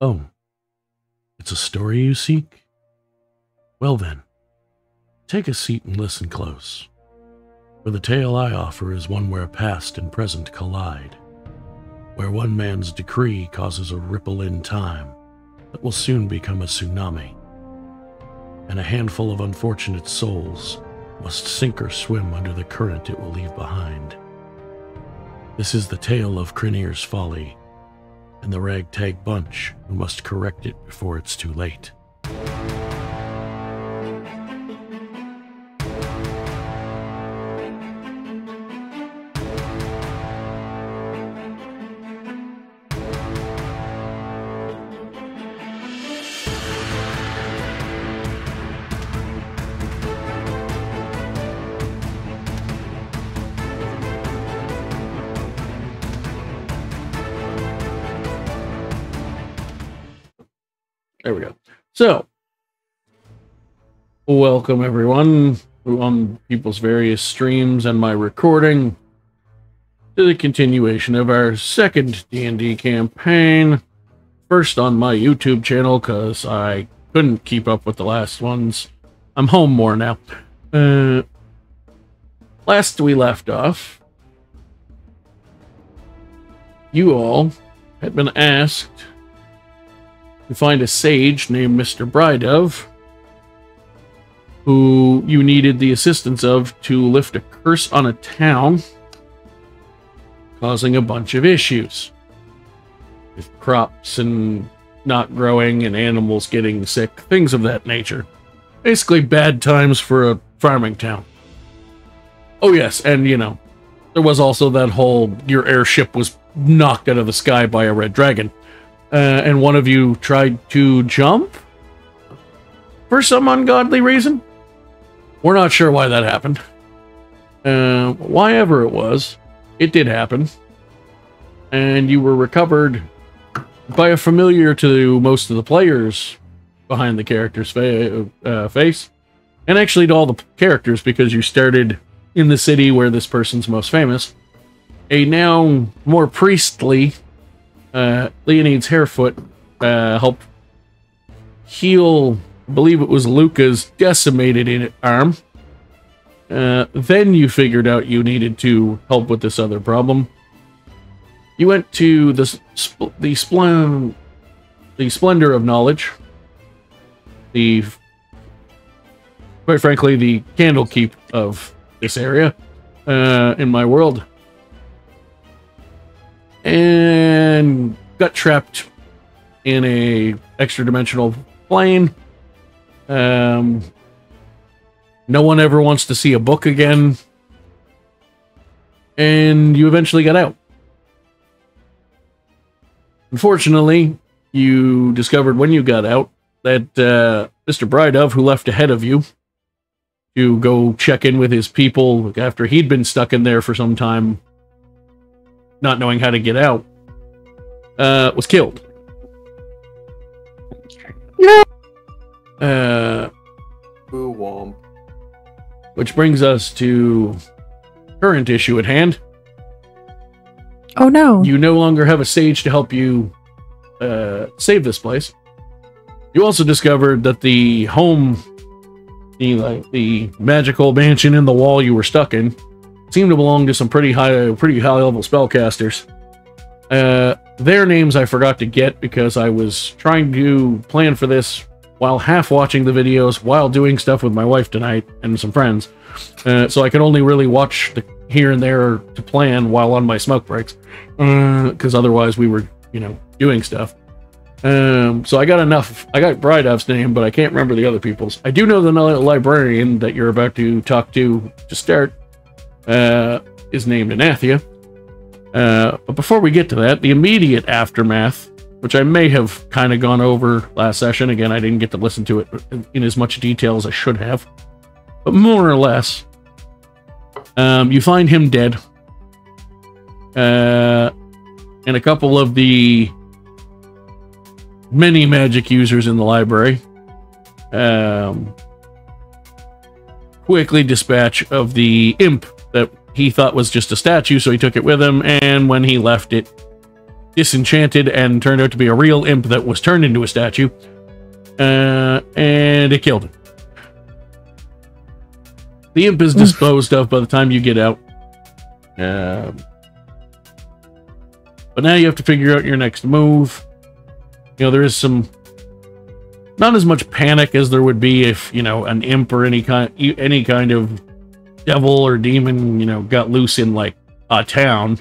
Oh, it's a story you seek? Well then, take a seat and listen close. For the tale I offer is one where past and present collide, where one man's decree causes a ripple in time that will soon become a tsunami, and a handful of unfortunate souls must sink or swim under the current it will leave behind. This is the tale of Krinir's folly and the ragtag bunch who must correct it before it's too late. Welcome everyone on people's various streams and my recording to the continuation of our second D&D campaign. First on my YouTube channel because I couldn't keep up with the last ones. I'm home more now. Uh, last we left off, you all had been asked to find a sage named Mr. Brydove, who you needed the assistance of to lift a curse on a town, causing a bunch of issues with crops and not growing and animals getting sick, things of that nature. Basically, bad times for a farming town. Oh, yes, and you know, there was also that whole your airship was knocked out of the sky by a red dragon uh, and one of you tried to jump for some ungodly reason. We're not sure why that happened. Uh, why ever it was, it did happen. And you were recovered by a familiar to most of the players behind the character's fa uh, face. And actually to all the characters because you started in the city where this person's most famous. A now more priestly uh, Leonide's Hairfoot uh, helped heal, I believe it was Luca's decimated in arm. Uh, then you figured out you needed to help with this other problem. You went to the the splen the splendor of knowledge, the quite frankly the candlekeep of this area uh, in my world, and got trapped in a extra dimensional plane. Um, no one ever wants to see a book again. And you eventually got out. Unfortunately, you discovered when you got out that uh, Mr. Brydove, who left ahead of you to go check in with his people after he'd been stuck in there for some time, not knowing how to get out, uh, was killed. Uh, Boo womp. which brings us to current issue at hand. Oh no. You no longer have a sage to help you uh, save this place. You also discovered that the home, the like the magical mansion in the wall you were stuck in, seemed to belong to some pretty high, pretty high level spellcasters. Uh, their names I forgot to get because I was trying to plan for this while half watching the videos while doing stuff with my wife tonight and some friends. Uh, so I could only really watch the here and there to plan while on my smoke breaks, because otherwise we were, you know, doing stuff. Um, so I got enough. I got Brydove's name, but I can't remember the other people's. I do know the librarian that you're about to talk to to start uh, is named Anathia. Uh, but before we get to that, the immediate aftermath, which I may have kind of gone over last session. Again, I didn't get to listen to it in as much detail as I should have, but more or less, um, you find him dead. Uh, and a couple of the many magic users in the library um, quickly dispatch of the imp that he thought was just a statue, so he took it with him. And when he left, it disenchanted and turned out to be a real imp that was turned into a statue. Uh, and it killed him. The imp is disposed of by the time you get out. Um, but now you have to figure out your next move. You know, there is some not as much panic as there would be if you know an imp or any kind any kind of devil or demon you know got loose in like a town.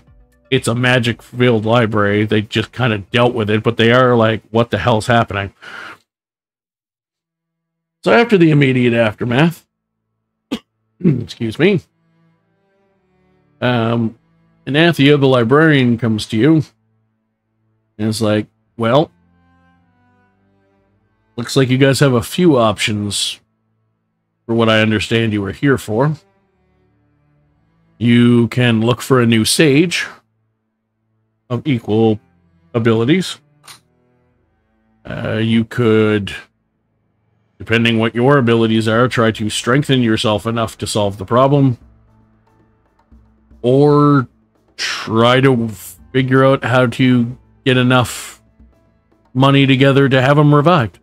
It's a magic filled library. They just kind of dealt with it, but they are like, what the hell's happening? So after the immediate aftermath, excuse me, um, Anathia, the librarian, comes to you and is like, well, looks like you guys have a few options for what I understand you were here for. You can look for a new sage of equal abilities. Uh, you could, depending what your abilities are, try to strengthen yourself enough to solve the problem, or try to figure out how to get enough money together to have him revived.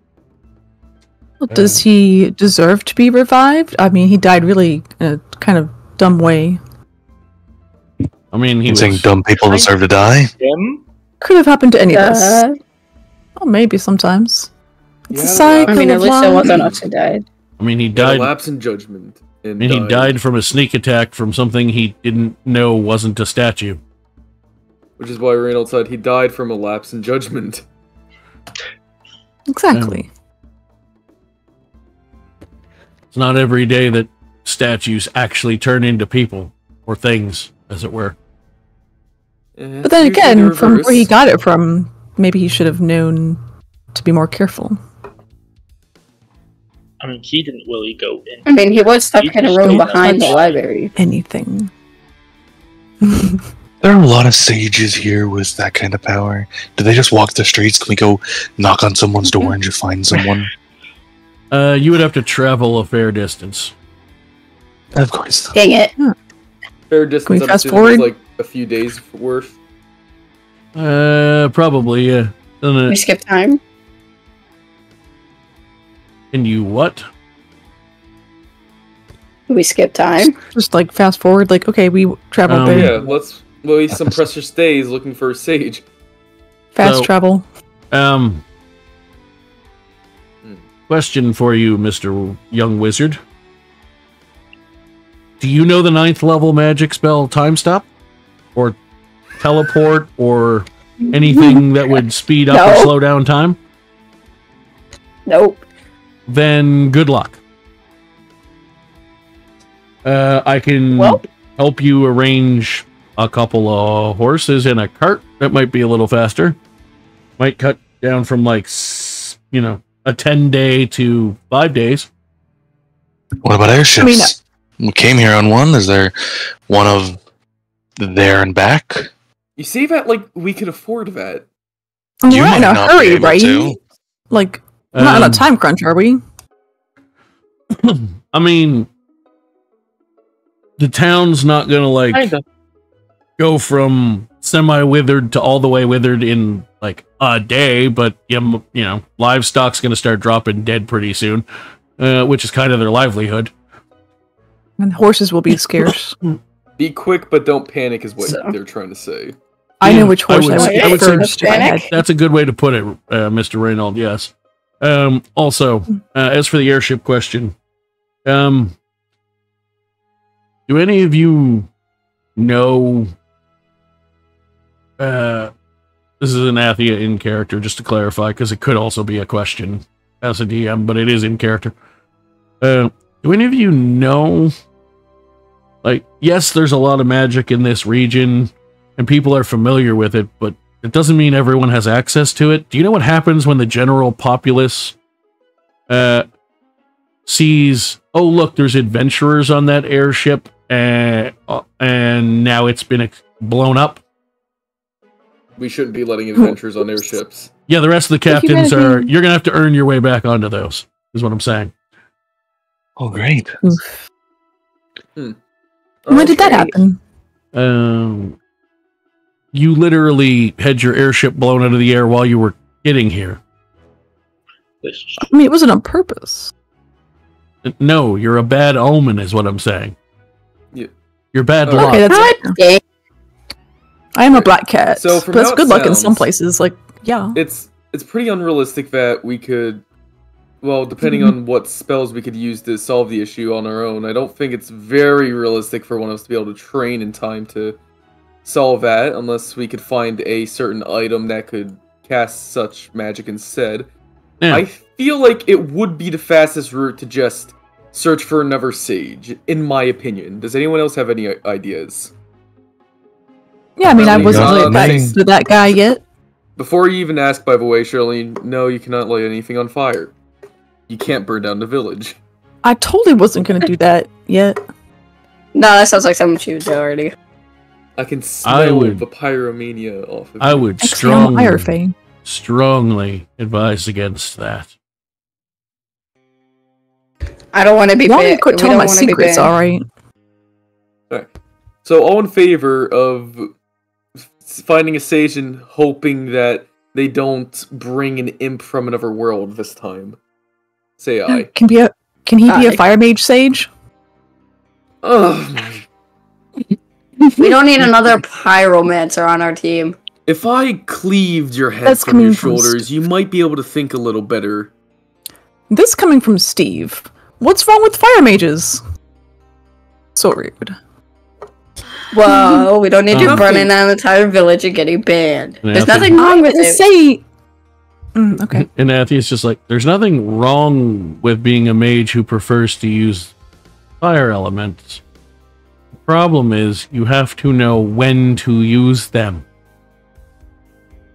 Well, Does he deserve to be revived? I mean, he died really in a kind of dumb way. I mean, he You was, think dumb people deserve to die? Him? Could have happened to any of us. Well, maybe sometimes. It's a Yeah, cycle I mean, at least there life. wasn't us died. I mean, he He a died. lapse in judgment. And, I mean, he died from a sneak attack from something he didn't know wasn't a statue. Which is why Reynolds said he died from a lapse in judgment. Exactly. It's not every day that statues actually turn into people or things, as it were. Eh, But then usually the again, from where he got it from, maybe he should have known to be more careful. I mean, he didn't really go in. I mean, he was stuck You in a room behind the library. Anything. There are a lot of sages here with that kind of power. Do they just walk the streets? Can we go knock on someone's door and just find someone? Uh, you would have to travel a fair distance. of course. Dang it. fair distance. Can we fast forward? like a few days worth. Uh, probably. Yeah. Doesn't We it? skipped time. Can you what? We skip time. Just like fast forward, like, okay, we traveled Um, there. Yeah, let's waste some precious days looking for a sage. Fast So- travel. Um. Hmm. Question for you, Mister Young Wizard. Do you know the ninth level magic spell Time Stop, or teleport, or anything that would speed up or slow down time? Nope. Then good luck. Uh, I can Well. help you arrange a couple of horses in a cart. That might be a little faster. Might cut down from like, you know, a 10 day to five days. What about airships? we came here on one. Is there one of there and back? You see that like we could afford that. We're You not in a not be hurry, able right? to. Like, we're not on Um, a time crunch, are we? I mean, the town's not gonna like Kinda. go from semi withered to all the way withered in like a day, but you you know, livestock's going to start dropping dead pretty soon, uh, which is kind of their livelihood. And horses will be scarce. Be quick, but don't panic, is what So- they're trying to say. I Yeah, know which I would I, say- would I would say- first if That's a good way to put it, uh, Mr. Reynolds. Yes. Um, also, uh, as for the airship question, um, do any of you know? Uh, this is Anathia in character, just to clarify, because it could also be a question as a DM, but it is in character. Uh, do any of you know? Like, yes, there's a lot of magic in this region, and people are familiar with it, but it doesn't mean everyone has access to it. Do you know what happens when the general populace uh, sees, oh, look, there's adventurers on that airship, and, uh, and now it's been blown up? We shouldn't be letting adventurers on airships. Yeah, the rest of the captains are, you're going to have to earn your way back onto those, is what I'm saying. Oh, great. Oof. Oh, when did that happen? Um, you literally had your airship blown out of the air while you were getting here. I mean, it wasn't on purpose. No, you're a bad omen, is what I'm saying. Yeah. You're bad Okay, luck. Okay, that's God fair. dang. I am a black cat. So but that's how it good luck in some places. Like, yeah. It's it's pretty unrealistic that we could well, depending on what spells we could use to solve the issue on our own, I don't think it's very realistic for one of us to be able to train in time to solve that unless we could find a certain item that could cast such magic instead. Yeah. I feel like it would be the fastest route to just search for another sage, in my opinion. Does anyone else have any ideas? Yeah, I mean, I wasn't really back nice. to that guy yet. Before you even ask, by the way, Shirley, no, you cannot light anything on fire. You can't burn down the village. I totally wasn't going to do that yet. No, that sounds like something she would do already. I can smell I would- the pyromania off of I you. would Exhale strongly, strongly advise against that. I don't want to be Y'all need quit telling my secrets, banned. alright? So, all in favor of finding a sage and hoping that they don't bring an imp from another world this time. Say hmm, aye. Can be a can he be a fire mage sage? Ugh. We don't need another pyromancer on our team. If I cleaved your head That's from your coming from shoulders, you might be able to think a little better. This coming from Steve. What's wrong with fire mages? So rude. Whoa, we don't need you Nothing. burning down the entire village and getting banned. There's Nothing. nothing wrong with Just it. say. Mm, okay. And Athea's just like, there's nothing wrong with being a mage who prefers to use fire elements. The problem is you have to know when to use them.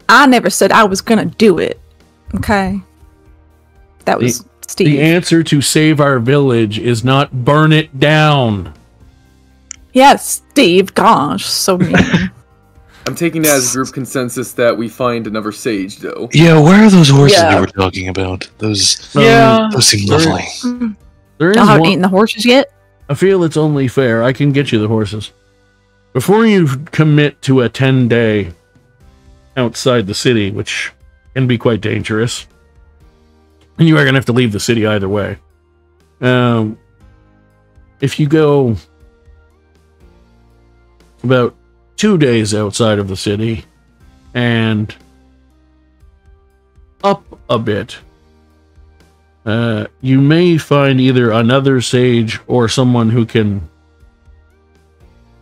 I never said I was gonna do it. Okay. That was Steve. The answer to save our village is not burn it down. yes, Steve. Gosh, so mean. I'm taking that as group consensus that we find another sage, though. Yeah, where are those horses Yeah. you were talking about? Those Um, those seem lovely. There is Y'all haven't one- eaten the horses yet? I feel it's only fair. I can get you the horses. Before you commit to a 10 day outside the city, which can be quite dangerous, and you are going to have to leave the city either way. Um, if you go about two days outside of the city and up a bit, uh, you may find either another sage or someone who can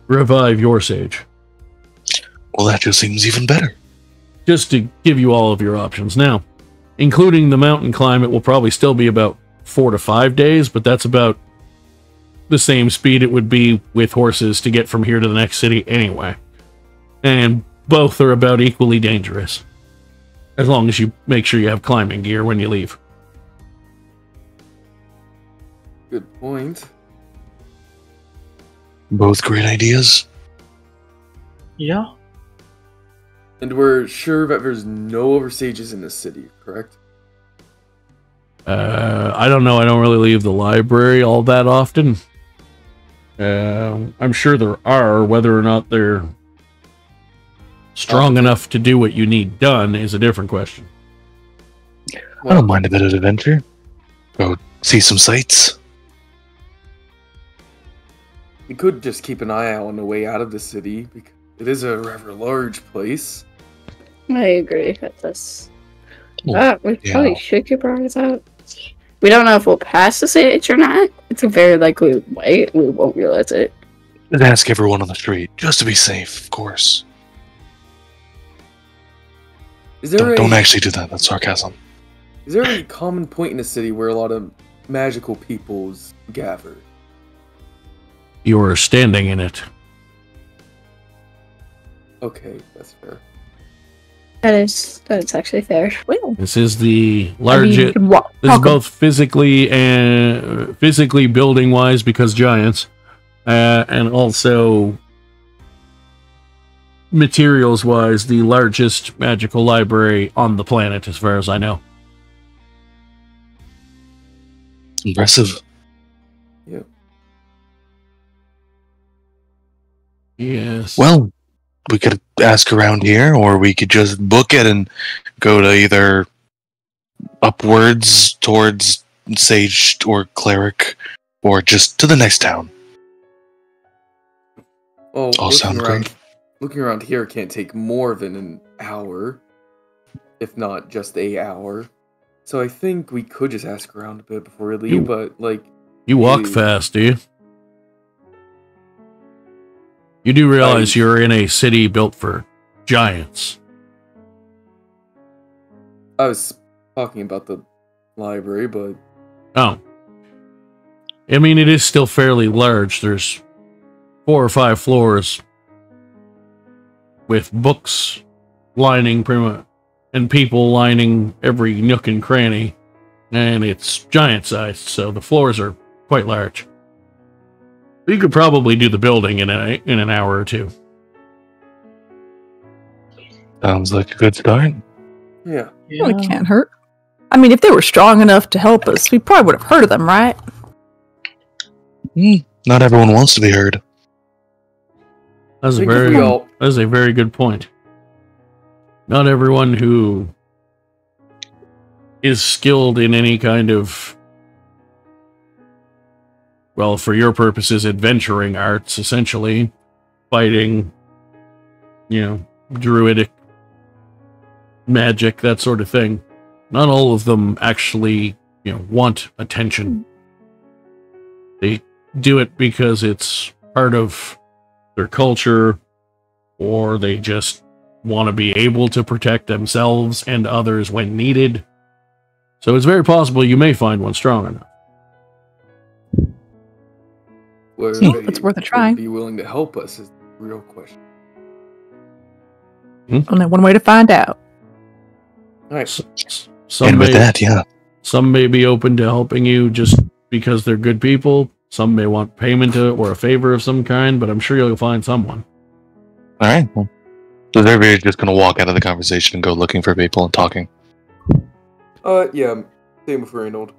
revive your sage. Well, that just seems even better. Just to give you all of your options. Now, including the mountain climb, it will probably still be about four to five days, but that's about the same speed it would be with horses to get from here to the next city anyway. And both are about equally dangerous. As long as you make sure you have climbing gear when you leave. Good point. Both great ideas. Yeah. And we're sure that there's no other sages in this city, correct? Uh, I don't know. I don't really leave the library all that often. Um I'm sure there are. Whether or not they're strong enough to do what you need done is a different question. I don't mind a bit of adventure. Go see some sights. We could just keep an eye out on the way out of the city because it is a rather large place. I agree with this. Well, Uh, we yeah. probably should keep our eyes out. We don't know if we'll pass the stage or not. It's a very likely way we won't realize it. And ask everyone on the street, just to be safe, of course. Is there Don't, a, don't actually do that. That's sarcasm. is there a common point in the city where a lot of magical peoples gather? You're standing in it. Okay, that's fair. That is that's actually fair. Well, This is the I mean, largest. walk. This is both physically and physically building wise because giants, uh, and also materials wise the largest magical library on the planet, as far as I know. Impressive. Yeah. Yes. Well, we could ask around here, or we could just book it and go to either upwards towards Sage or Cleric, or just to the next town. Oh, All looking sound around, great. Looking around here can't take more than an hour, if not just a hour. So I think we could just ask around a bit before we leave. You- but like, You walk fast, do you? You do realize I- you're in a city built for giants. I was talking about the library, but Oh. I mean, it is still fairly large. There's four or five floors with books lining pretty much, and people lining every nook and cranny. And it's giant sized, so the floors are quite large. You could probably do the building in, a, in an hour or two. Sounds like a good start. yeah. Well, it can't hurt. I mean, if they were strong enough to help us, we probably would have heard of them, right? Hmm, not everyone wants to be heard. That's a very That is a very good point. Not everyone who is skilled in any kind of, well, for your purposes, adventuring arts, essentially, fighting, you know, druidic magic, that sort of thing. Not all of them actually, you know, want attention. They do it because it's part of their culture or they just want to be able to protect themselves and others when needed. So it's very possible you may find one strong enough. were See, hmm. they it's worth a try. Be willing to help us is the real question. Hmm? Only one way to find out. All right. S- s- Some and with may, that, yeah, some may be open to helping you just because they're good people. Some may want payment to, or a favor of some kind, but I'm sure you'll find someone. all right. Well, so everybody's just gonna walk out of the conversation and go looking for people and talking. Uh, yeah. Same with Reynold.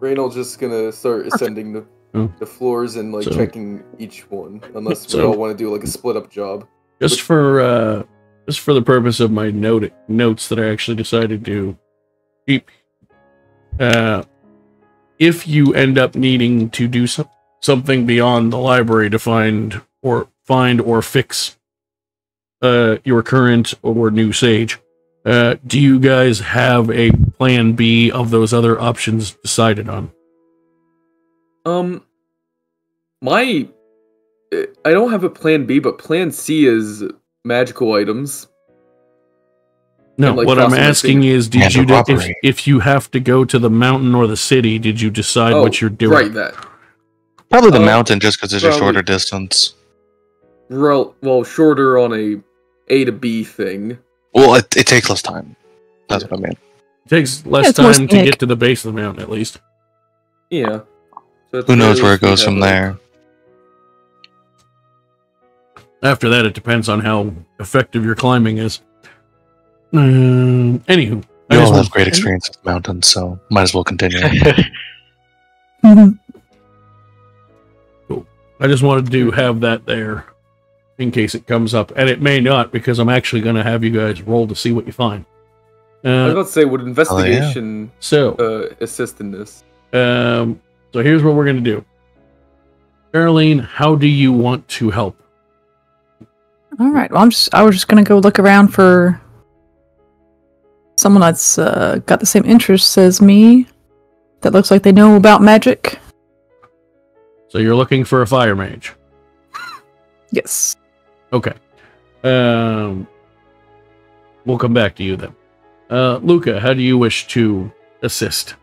Reynold's just gonna start ascending the Oh. the floors and like So- checking each one, unless we all want to do like a split up job. Just for uh, just for the purpose of my note notes that I actually decided to keep. Uh, if you end up needing to do some, something beyond the library to find or find or fix uh, your current or new sage, uh, do you guys have a plan B of those other options decided on? Um, my I don't have a plan B, but plan C is magical items. No, And, like, what I'm asking is, did you a de- if, if you have to go to the mountain or the city, did you decide what you're doing? Oh, Right, that. Probably the Uh, mountain, just because it's a shorter distance. Rel- well, shorter on a A to B thing. Well, it, it takes less time. That's what I mean. It takes less Yeah, time to get to the base of the mountain, at least. Yeah. So Who knows where it goes from there? After that, it depends on how effective your climbing is. Um, anywho, I We just, all have great experience with mountains, so might as well continue. Mhm. I just wanted to have that there in case it comes up, and it may not because I'm actually going to have you guys roll to see what you find. I was Uh, about to say, would investigation so, uh, assist in this? Um, so here's what we're gonna do. Caroline, how do you want to help? All right. Well, I'm just. I was just gonna go look around for someone that's uh, got the same interests as me. That looks like they know about magic. So you're looking for a fire mage. Yes. Okay. Um, we'll come back to you then. Uh, Luca, how do you wish to assist?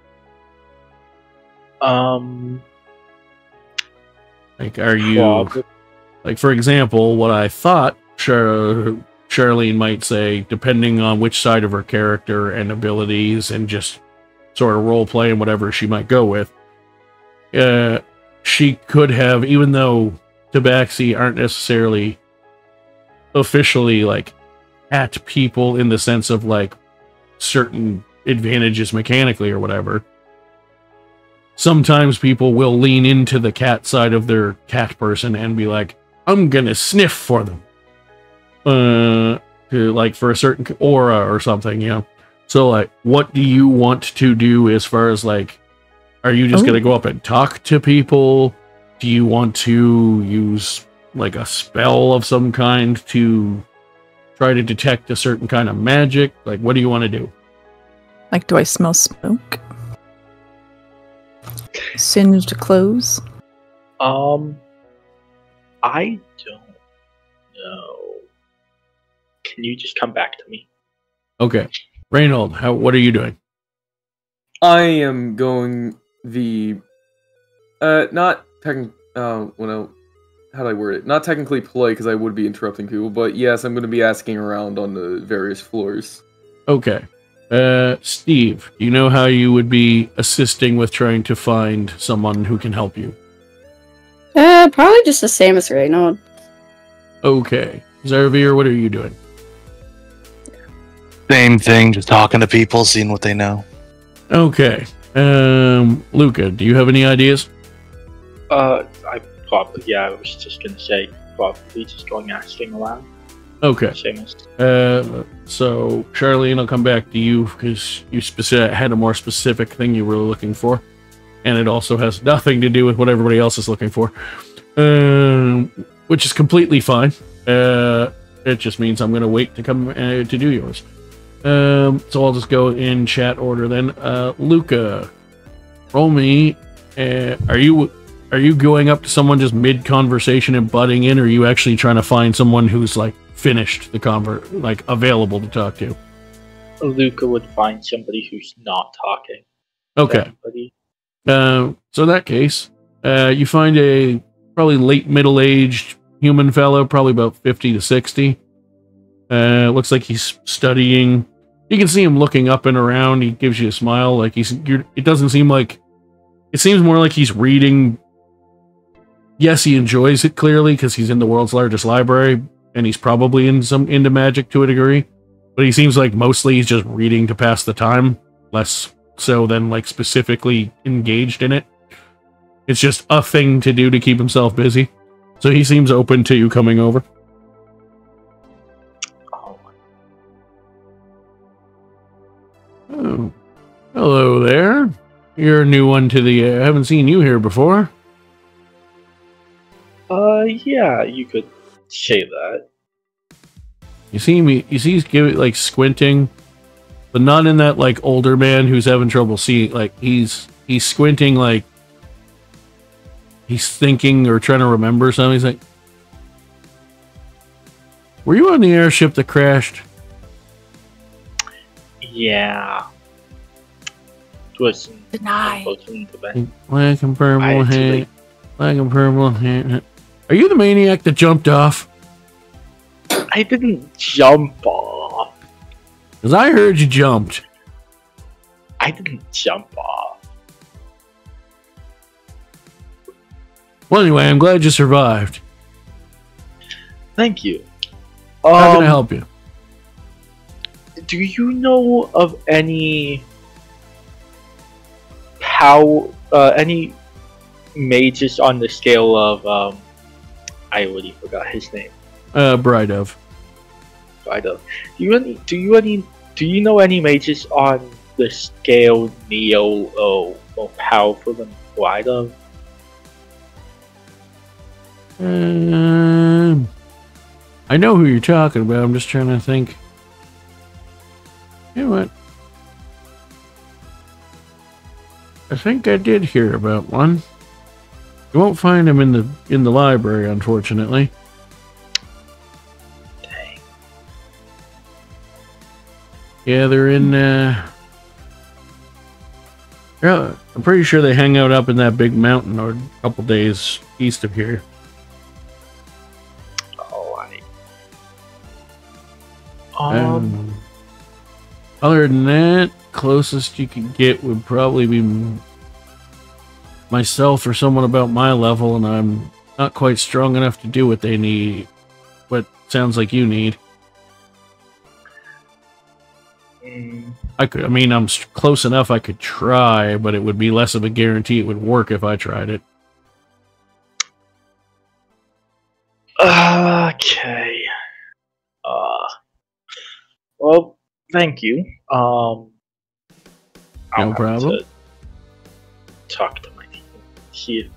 Um, Like, are you prob- like, for example, what I thought Char- Charlene might say, depending on which side of her character and abilities and just sort of role play and whatever she might go with, uh, she could have, even though Tabaxi aren't necessarily officially like at people in the sense of like certain advantages mechanically or whatever. Sometimes people will lean into the cat side of their cat person and be like, I'm gonna sniff for them. Uh, to like for a certain aura or something, you know. So like, what do you want to do as far as like, are you just Oh. gonna go up and talk to people? Do you want to use like a spell of some kind to try to detect a certain kind of magic? Like, what do you want to do? Like, do I smell smoke? Singed clothes? Um, I Can you just come back to me? Okay, Reynold, how what are you doing? I am going the uh not techn uh well how do I word it? Not technically play because I would be interrupting people, but yes, I'm going to be asking around on the various floors. Okay. Uh, Steve, you know how you would be assisting with trying to find someone who can help you? Uh, probably just the same as Reynold. Okay. Zarvir, what are you doing? Same thing, just talking to people, seeing what they know. Okay. Um, Luca, do you have any ideas? Uh, I probably yeah. I was just gonna say probably just going asking around. Okay. Same as Uh, so Charlene, I'll come back to you because you speci- had a more specific thing you were looking for, and it also has nothing to do with what everybody else is looking for, um, which is completely fine. Uh, it just means I'm going to wait to come uh, to do yours. Um, so I'll just go in chat order then. Uh, Luca, roll me. Uh, are you are you going up to someone just mid conversation and butting in, or are you actually trying to find someone who's like finished the convert, like available to talk to? Luca would find somebody who's not talking. Okay. Uh, so in that case, uh, you find a probably late middle aged human fellow, probably about 50 to 60. Uh, looks like he's studying. You can see him looking up and around. He gives you a smile. Like he's, it doesn't seem like, it seems more like he's reading. Yes, he enjoys it clearly because he's in the world's largest library and he's probably in some into magic to a degree. But he seems like mostly he's just reading to pass the time, less so than like specifically engaged in it. It's just a thing to do to keep himself busy. So he seems open to you coming over. Hello there. You're a new one to the. I haven't seen you here before. uh, yeah, you could say that. You see me. You see, he's giving like squinting, but not in that like older man who's having trouble seeing. Like he's he's squinting like he's thinking or trying to remember something. He's like, "Were you on the airship that crashed?" Yeah. It was Deny. Black and purple I hair. actually- Black and purple hair. Are you the maniac that jumped off? I didn't jump off. Because I heard you jumped. I didn't jump off. Well, anyway, I'm glad you survived. Thank you. How can Um, I help you? Do you know of any how uh, any mages on the scale of um, I already forgot his name. Uh, Bride of. I don't. Do you any? Do you any? Do you know any mages on the scale Neo or more powerful than Bride of? Um, I know who you're talking about. I'm just trying to think. You know what? I think I did hear about one. You won't find him in the in the library, unfortunately. Dang. Yeah, they're in. uh Yeah, I'm pretty sure they hang out up in that big mountain or a couple days east of here. Oh, I. Um. Um, other than that, closest you could get would probably be myself or someone about my level, and I'm not quite strong enough to do what they need. What sounds like you need. mm, I could. I mean, I'm close enough. I could try, but it would be less of a guarantee it would work if I tried it. Okay. Thank you. Um, I'll No problem. to Talk to my team here.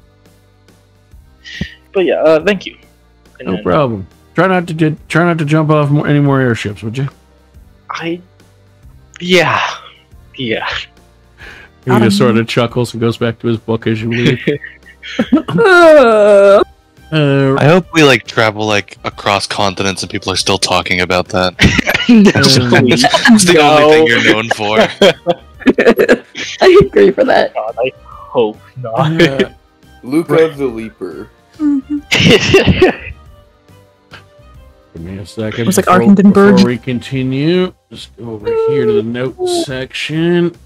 But yeah, uh, thank you. And No then problem. Try not to di- try not to jump off more, any more airships, would you? I, yeah, yeah. He Got just sort of chuckles and goes back to his book as you leave. Uh, I hope we like travel like across continents and people are still talking about that. That's oh please. It's the No. only thing you're known for. I agree for that. God, I hope not. Luca the Leaper. give me a second. Looks like before- Arkendenberg. Before we continue, just go over here to the notes section.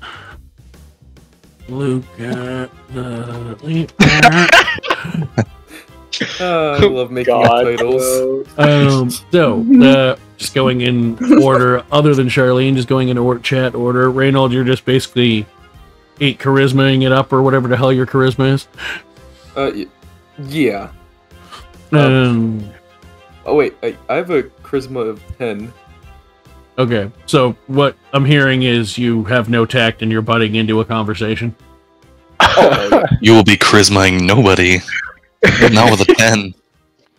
Luca the Leaper. Uh, I love making up God, titles. Um, so, uh, just going in order, other than Charlene, just going in or- chat order. Reynold, you're just basically eight charismaing it up or whatever the hell your charisma is. Uh, y- yeah. Um, Oh wait, I, I have a charisma of ten. okay, so what I'm hearing is you have no tact and you're butting into a conversation. Oh, You will be charismaing nobody. Not with a pen.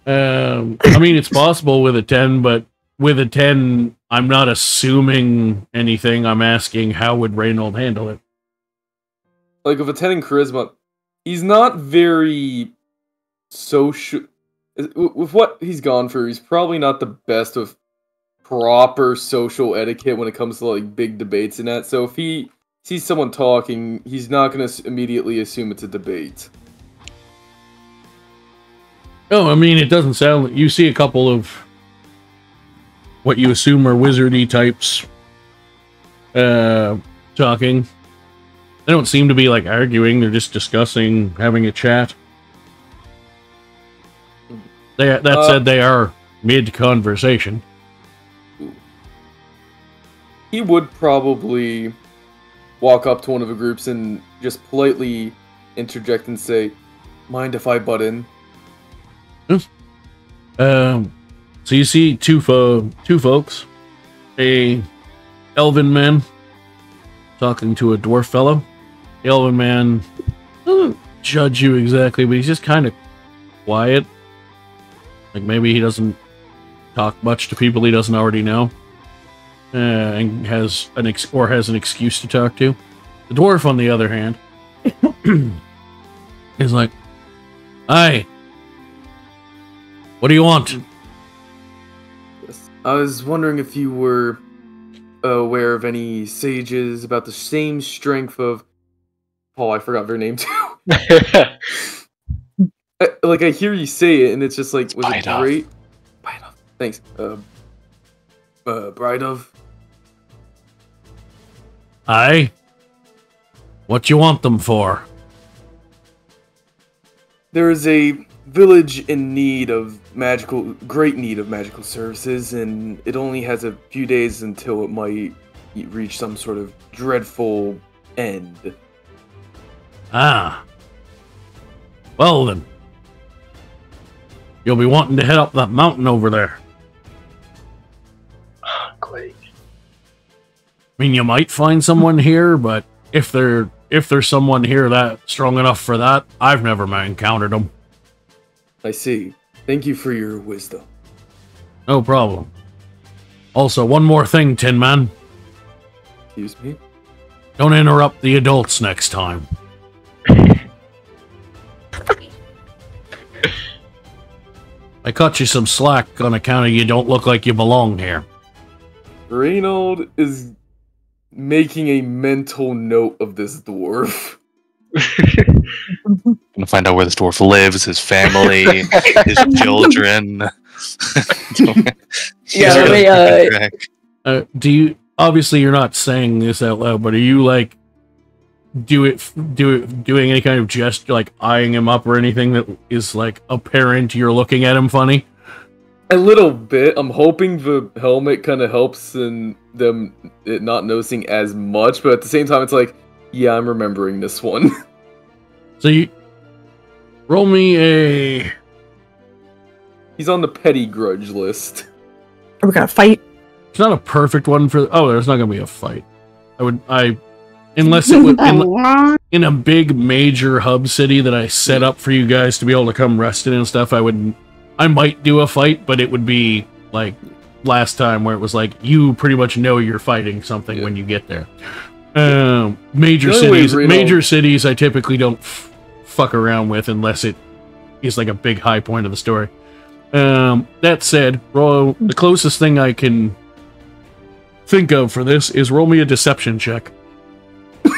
Um, I mean, it's possible with a 10, but with a 10, I'm not assuming anything. I'm asking how would Reynold handle it? like with a ten in charisma, he's not very social. With what he's gone through, he's probably not the best with proper social etiquette when it comes to like big debates and that. So if he sees someone talking, he's not going to immediately assume it's a debate. Oh, I mean, it doesn't sound. You see a couple of what you assume are wizardy types uh, talking. They don't seem to be like arguing. They're just discussing, having a chat. They, that Uh, said, they are mid conversation. He would probably walk up to one of the groups and just politely interject and say, "Mind if I butt in?" Um, so you see two fo- two folks, a elven man talking to a dwarf fellow. The elven man doesn't judge you exactly, but he's just kind of quiet. Like maybe he doesn't talk much to people he doesn't already know, uh, and has an ex- or has an excuse to talk to. The dwarf, on the other hand, is like, "Hi, what do you want?" Yes. I was wondering if you were aware of any sages about the same strength of. Oh, I forgot their name too. I- like I hear you say it, and it's just like was it great? Bidov. Thanks. Uh, uh, Bride of. Aye. What you want them for? There is a village in need of magical, great need of magical services, and it only has a few days until it might reach some sort of dreadful end. Ah. Well then. You'll be wanting to head up that mountain over there. Great. I mean, you might find someone here, but if there if there's someone here that strong enough for that, I've never encountered them. I see. Thank you for your wisdom. No problem. Also, one more thing, Tin Man. Excuse me. Don't interrupt the adults next time. I cut you some slack on account of you don't look like you belong here. Reynold is making a mental note of this dwarf. Gonna find out where this dwarf lives, his family, his children. Yeah, really they, uh. Uh, do you obviously you're not saying this out loud, but are you like do it do it doing any kind of gesture like eyeing him up or anything that is like apparent you're looking at him funny? A little bit. I'm hoping the helmet kind of helps in them it not noticing as much, but at the same time, it's like, yeah, I'm remembering this one. So you roll me a He's on the petty grudge list. Are we gonna fight? it's not a perfect one for. Oh, there's not gonna be a fight. I would I unless it would. in, in a big major hub city that I set up for you guys to be able to come rest in and stuff. I would I might do a fight, but it would be like last time where it was like you pretty much know you're fighting something Yeah. when you get there. Um, major The only way cities, major cities, I typically don't f- fuck around with unless it is like a big high point of the story. Um, that said, roll the closest thing I can think of for this is roll me a deception check.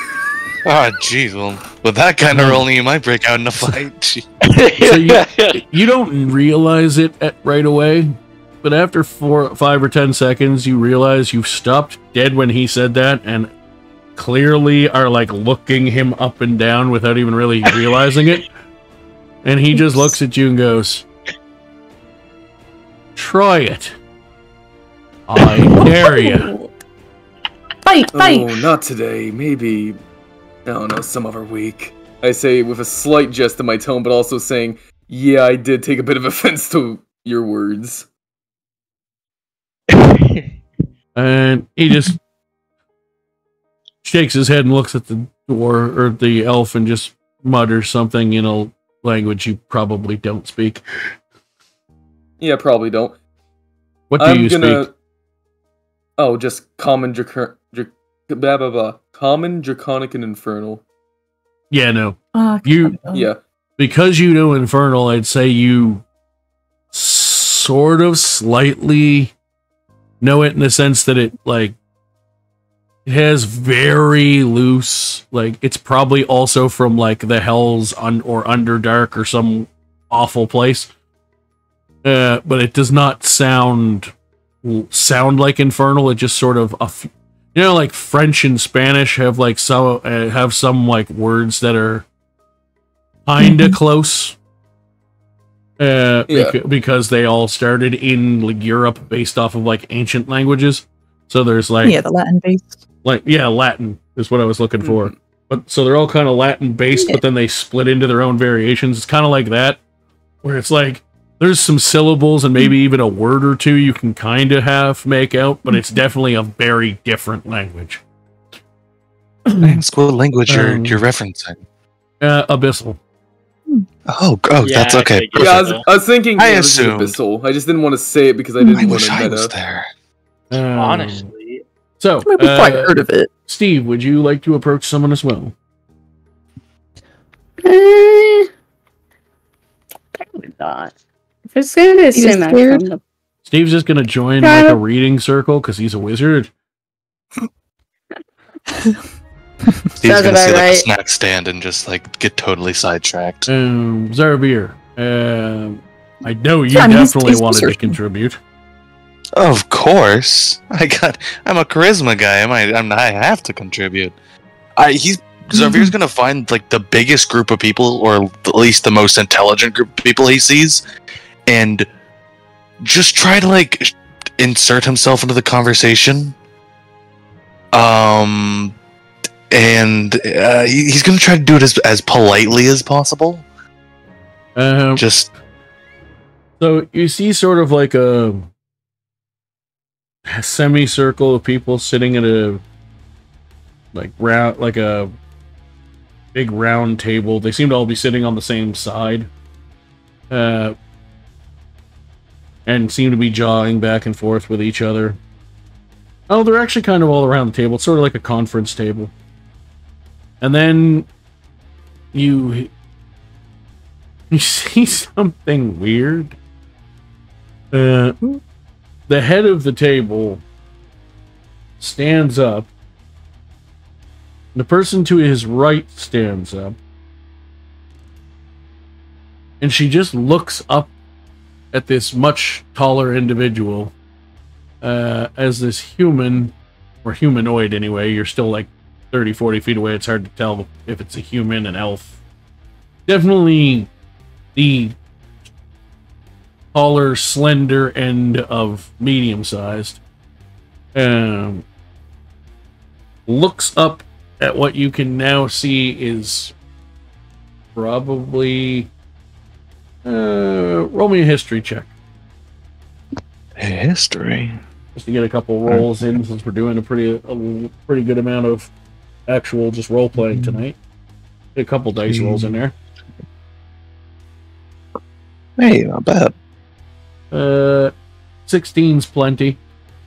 Ah, jeez. Well, with that kind of rolling, you might break out in a fight. So you, you don't realize it at, right away, but after four, five or ten seconds, you realize you've stopped dead when he said that, and clearly are like looking him up and down without even really realizing it. And he just looks at you and goes, "Try it. I dare you." Fight, fight! Oh, not today. Maybe. I don't know, some other week. I say with a slight jest in my tone, but also saying, yeah, I did take a bit of offense to your words. And he just shakes his head and looks at the door or the elf and just mutters something in a language you probably don't speak. Yeah, probably don't. What do I'm you gonna. speak? Oh, just common dracon. Dra- blah, blah, blah. Common, draconic, and infernal. Yeah, no. Uh, You Yeah. because you know infernal, I'd say you sort of slightly know it in the sense that it like it has very loose like it's probably also from like the hells un- or underdark or some awful place uh but it does not sound sound like infernal it just sort of a f- you know like french and spanish have like some uh, have some like words that are kinda close uh, Yeah. beca- because they all started in like Europe based off of like ancient languages. So there's like yeah, the Latin based. Like yeah, Latin is what I was looking for. Mhm. But so they're all kind of Latin based, Yeah. but then they split into their own variations. It's kind of like that, where it's like there's some syllables and maybe even a word or two you can kind of have make out, but it's definitely a very different language. Ask what language you're, Um, you're referencing. Uh, abyssal. Oh, oh, Yeah, that's okay. figured. Yeah, I was, I was thinking I assume this is. Abyssal. I just didn't want to say it because I didn't I want wish to I meta. was there. Um, Honestly, So, Maybe before I uh, heard of it. Steve, would you like to approach someone as well? Eh, probably not. If it's gonna be the He was same scared? outcome, the- Steve's just gonna join Yeah. like a reading circle because he's a wizard. Steve's Sounds gonna see about like a snack stand and just like get totally sidetracked. Um, Zarabir, um, I know you Yeah, I he's- definitely he's wanted to contribute. Of course, I got. I'm a charisma guy. I might. I'm, I have to contribute. I he's Xavier's gonna find like the biggest group of people, or at least the most intelligent group of people he sees, and just try to like insert himself into the conversation. Um, and uh, he, he's gonna try to do it as as politely as possible. Um, Just so you see sort of like a, a semicircle of people sitting at a like round like a big round table. They seem to all be sitting on the same side. Uh and seem to be jawing back and forth with each other. Oh, they're actually kind of all around the table. It's sort of like a conference table. And then you you see something weird. Uh, the head of the table stands up. The person to his right stands up. And she just looks up at this much taller individual uh, as this human, or humanoid anyway. You're still like 30, 40 feet away. It's hard to tell if it's a human, an elf. Definitely the taller, slender end of medium sized. Um, looks up at what you can now see is probably. Uh, roll me a history check. history. just to get a couple rolls in since we're doing a pretty a pretty good amount of actual just role playing tonight. Get a couple dice rolls in there. Hey, not bad. Uh, 16's plenty.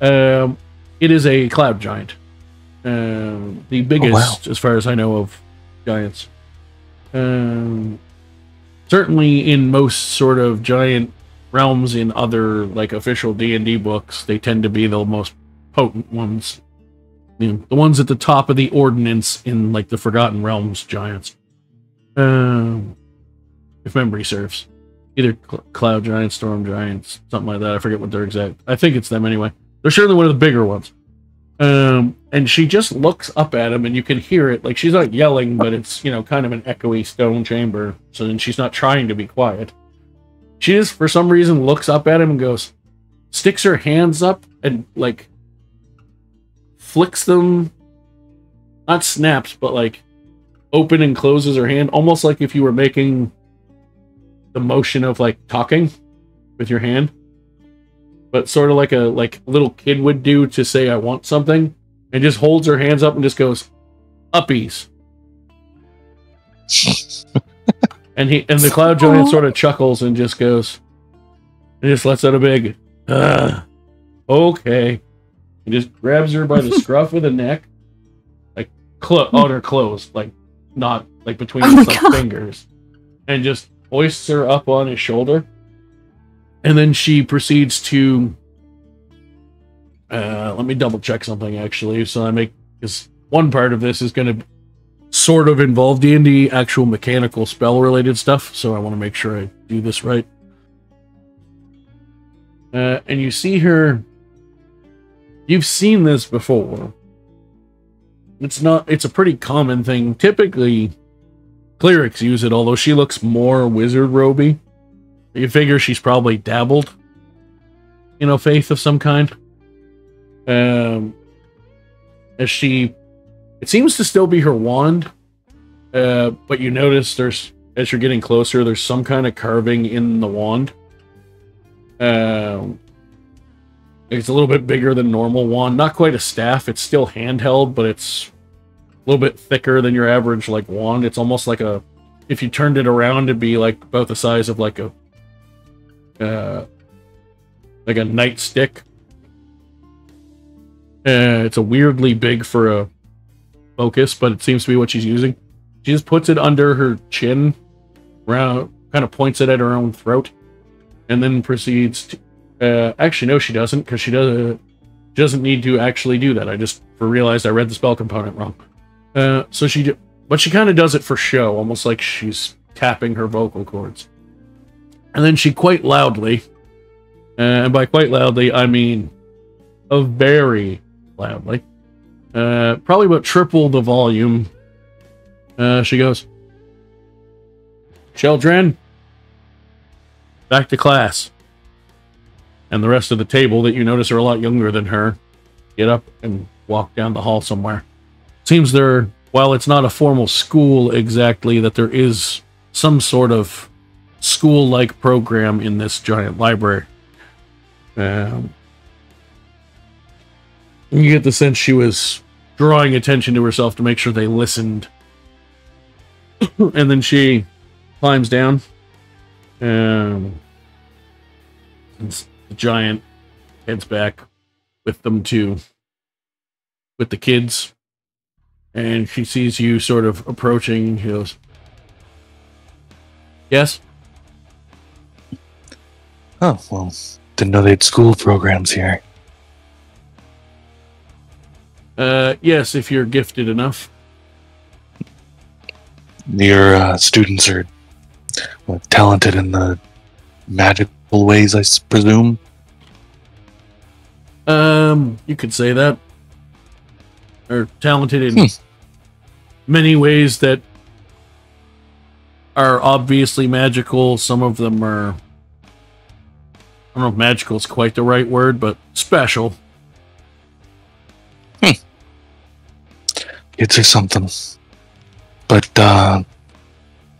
Um, it is a cloud giant. Um, the biggest, as far as I know, of giants. Um, certainly in most sort of giant realms in other like official D and D books, they tend to be the most potent ones. You know, the ones at the top of the Ordning in like the Forgotten Realms giants. Um, if memory serves either cl- cloud giants, storm giants, something like that. I forget what they're exact. I think it's them anyway. They're certainly one of the bigger ones. Um, and she just looks up at him, and you can hear it. Like she's not yelling, but it's you know kind of an echoey stone chamber. So then she's not trying to be quiet. She just for some reason looks up at him and goes, sticks her hands up and like flicks them, not snaps, but like open and closes her hand, almost like if you were making the motion of like talking with your hand. But sort of like a like little kid would do to say i want something and just holds her hands up and just goes uppies. And he and the cloud giant sort of chuckles and just goes and just lets out a big uh okay. He just grabs her by the scruff of the neck like clo- on her clothes like not like between Oh his like, fingers and just hoists her up on his shoulder and then she proceeds to uh let me double check something actually so i make because one part of this is going to sort of involve d&d actual mechanical spell related stuff so i want to make sure i do this right. Uh, and you see her you've seen this before. It's not it's a pretty common thing. Typically clerics use it although she looks more wizard roby you figure she's probably dabbled in a faith of some kind. Um, as she, it seems to still be her wand, uh, but you notice there's as you're getting closer, there's some kind of carving in the wand. Um, it's a little bit bigger than normal wand, not quite a staff. It's still handheld, but it's little bit thicker than your average like wand. It's almost like a, if you turned it around, it'd be like about the size of like a uh, like a nightstick. Uh, it's a weirdly big for a focus, but it seems to be what she's using. She just puts it under her chin, round, kind of points it at her own throat, and then proceeds to. Uh, actually, no, she doesn't, because she doesn't. She doesn't need to actually do that. I just realized I read the spell component wrong. Uh, so she, but she kind of does it for show, almost like she's tapping her vocal cords. And then she quite loudly, uh, and by quite loudly, I mean a very loudly, uh, probably about triple the volume. Uh, she goes, Children, back to class. And the rest of the table that you notice are a lot younger than her get up and walk down the hall somewhere. Seems there, while it's not a formal school exactly, that there is some sort of school like program in this giant library. Um, you get the sense she was drawing attention to herself to make sure they listened. and then she climbs down. Um, and the giant heads back with them to with the kids. And she sees you sort of approaching. She goes, Yes? Oh well, didn't know they had school programs here. Uh, yes, if you're gifted enough. Your uh, students are what, talented in the magical ways, I presume. Um, you could say that. Or talented in Hmm. many ways that are obviously magical. Some of them are. I don't know if magical is quite the right word, but special. Kids or something. But uh,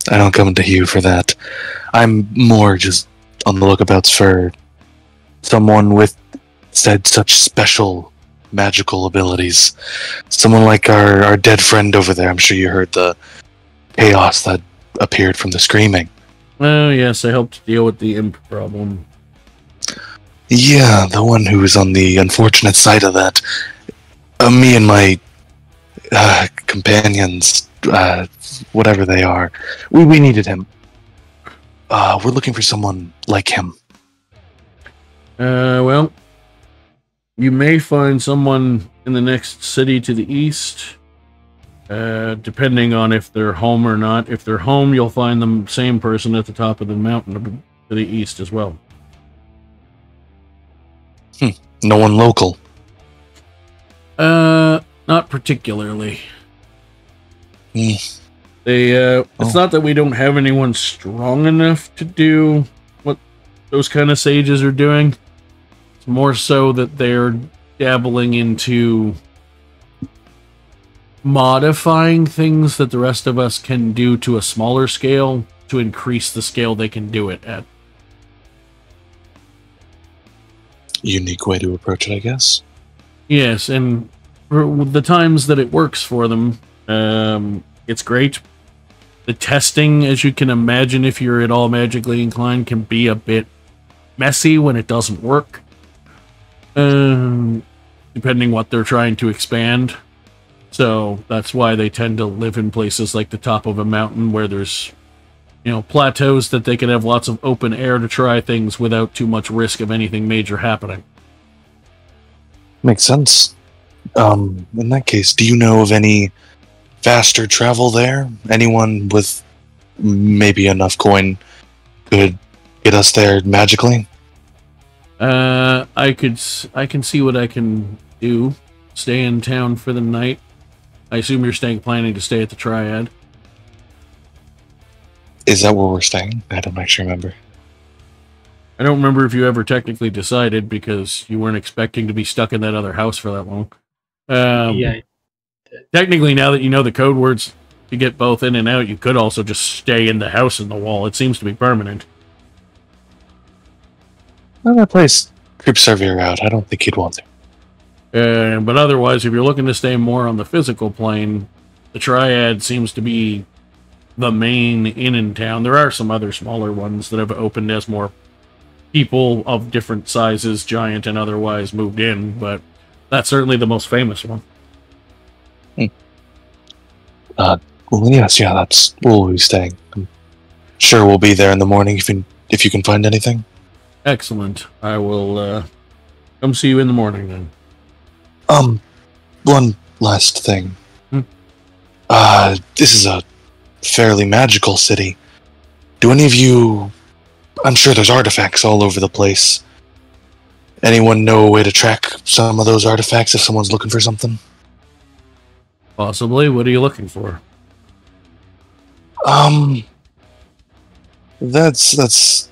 I don't come to you for that. I'm more just on the lookabouts for someone with said such special magical abilities. Someone like our, our dead friend over there. I'm sure you heard the chaos that appeared from the screaming. Oh, yes, I helped deal with the imp problem. Yeah, the one who was on the unfortunate side of that. Uh, me and my uh, companions, uh, whatever they are, we, we needed him. Uh, we're looking for someone like him. Uh, well, you may find someone in the next city to the east, uh, depending on if they're home or not. If they're home, you'll find the same person at the top of the mountain to the east as well. No one local. Uh, not particularly. Hmm. They, uh, it's Oh. not that we don't have anyone strong enough to do what those kind of sages are doing. More so that they're dabbling into modifying things that the rest of us can do to a smaller scale to increase the scale they can do it at. Unique way to approach it, I guess. Yes, and for the times that it works for them, um, it's great. The testing, as you can imagine, if you're at all magically inclined, can be a bit messy when it doesn't work. Um, depending what they're trying to expand. So that's why they tend to live in places like the top of a mountain where there's, you know, plateaus that they can have lots of open air to try things without too much risk of anything major happening. Makes sense. Um, in that case, do you know of any faster travel there? Anyone with maybe enough coin could get us there magically? Uh, I could, s- I can see what I can do. Stay in town for the night. I assume you're staying, planning to stay at the Triad. Is that where we're staying? I don't actually remember. I don't remember if you ever technically decided because you weren't expecting to be stuck in that other house for that long. Um, yeah, Technically, now that you know the code words to get both in and out, you could also just stay in the house in the wall. It seems to be permanent. Well, that place creeps Servier out. I don't think he'd want to. Uh, but otherwise, if you're looking to stay more on the physical plane, the Triad seems to be the main inn in town. There are some other smaller ones that have opened as more people of different sizes, giant and otherwise, moved in, but that's certainly the most famous one. Well, yes, yeah, that's where we'll be staying. I'm sure we'll be there in the morning if you, if you can find anything. Excellent. I will uh, come see you in the morning then. Um, one last thing. Hmm. Uh, this is a fairly magical city. Do any of you? I'm sure there's artifacts all over the place. Anyone know a way to track some of those artifacts if someone's looking for something? Possibly. What are you looking for? Um, that's that's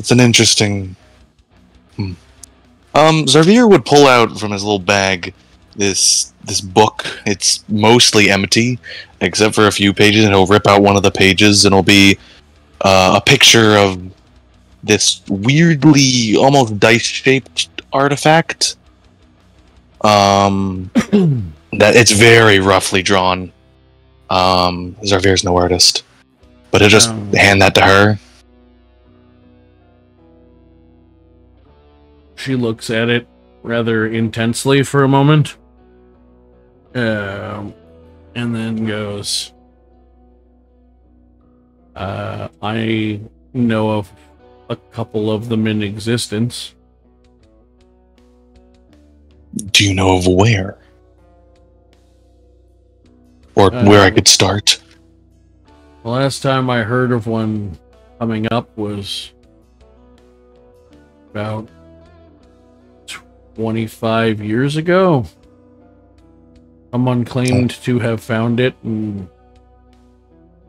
that's an interesting. Hmm. Um, Zarvir would pull out from his little bag this this book. It's mostly empty, except for a few pages, and he'll rip out one of the pages, and it'll be uh, a picture of this weirdly almost dice shaped artifact. Um, that it's very roughly drawn. Um, Zarvir's no artist, but he'll just Um. hand that to her. She looks at it rather intensely for a moment. Um, and then goes, uh, I know of a couple of them in existence. Do you know of where? Or Uh, where I could start? The last time I heard of one coming up was about 25 years ago. Someone claimed to have found it, and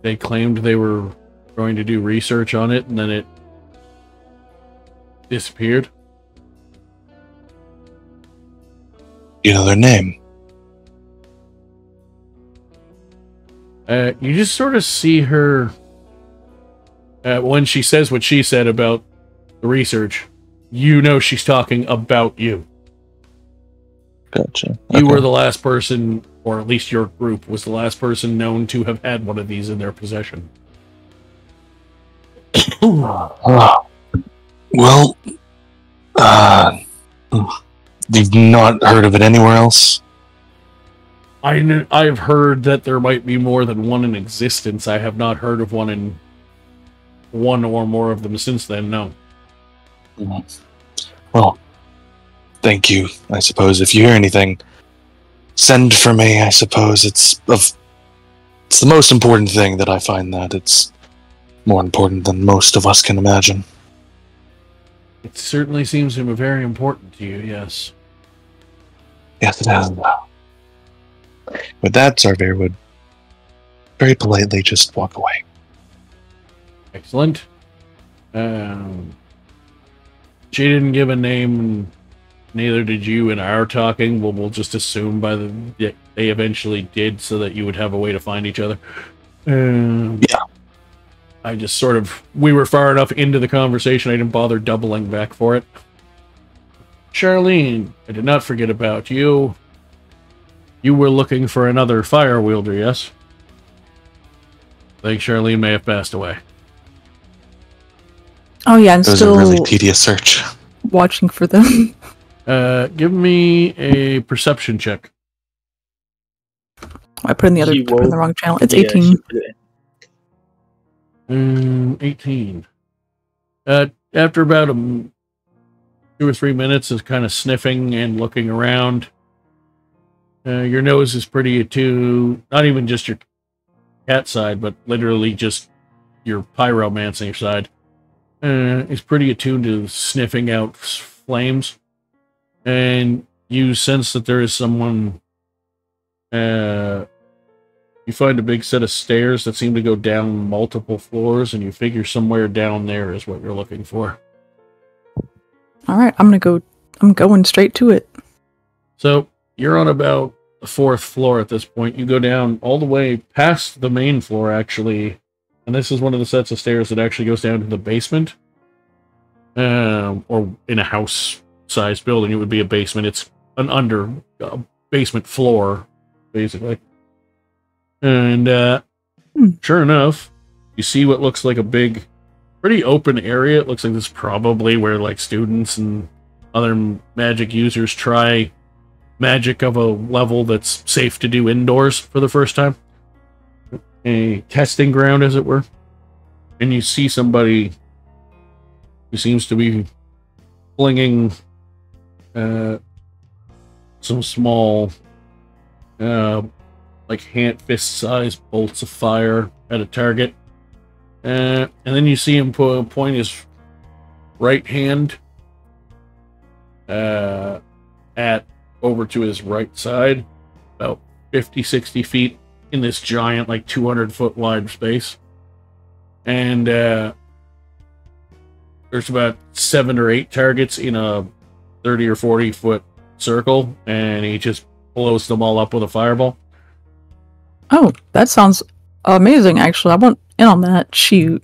they claimed they were going to do research on it, and then it disappeared. You know their name? Uh, you just sort of see her uh, when she says what she said about the research. you know she's talking about you. Gotcha. You were the last person, or at least your group was the last person known to have had one of these in their possession. Well, uh, you've not heard of it anywhere else? I kn- I've heard that there might be more than one in existence. I have not heard of one in one or more of them since then. No. Well, thank you. I suppose if you hear anything, send for me. I suppose it's of it's the most important thing that I find that it's more important than most of us can imagine. It certainly seems to be very important to you. Yes. Yes, it has. With that, Sarver would very politely just walk away. Excellent. Um, she didn't give a name, neither did you in our talking. Well, we'll just assume by the yeah, they eventually did, so that you would have a way to find each other. Um, Yeah. I just sort of we were far enough into the conversation. I didn't bother doubling back for it. Charlene, I did not forget about you. You were looking for another fire wielder, yes? I think Charlene may have passed away. Oh yeah, I'm It was still a really tedious search. watching for them. Uh, give me a perception check. I put in the other He put in the wrong channel. It's Yeah, 18. it in. Um, 18. Uh, after about a m- two or three minutes of kind of sniffing and looking around, uh, your nose is pretty attuned, not even just your cat side, but literally just your pyromancer side. Uh, is pretty attuned to sniffing out flames. And you sense that there is someone. Uh, you find a big set of stairs that seem to go down multiple floors, and you figure somewhere down there is what you're looking for. All right, I'm gonna go. I'm going straight to it. So you're on about the fourth floor at this point. You go down all the way past the main floor, actually, and this is one of the sets of stairs that actually goes down to the basement. Um, or in a house-sized building, it would be a basement. It's an under uh, basement floor, basically. And uh, Hmm. sure enough, you see what looks like a big, pretty open area. It looks like this is probably where like students and other magic users try magic of a level that's safe to do indoors for the first time. A testing ground, as it were. And you see somebody who seems to be flinging uh, some small, uh, like hand fist sized bolts of fire at a target. Uh, and then you see him po- point his right hand uh, at over to his right side, about 50, 60 feet in this giant, like 200 foot wide space. And uh, there's about seven or eight targets in a 30 or 40 foot circle, and he just blows them all up with a fireball. Oh, that sounds amazing. Actually, I want in on that. Shoot.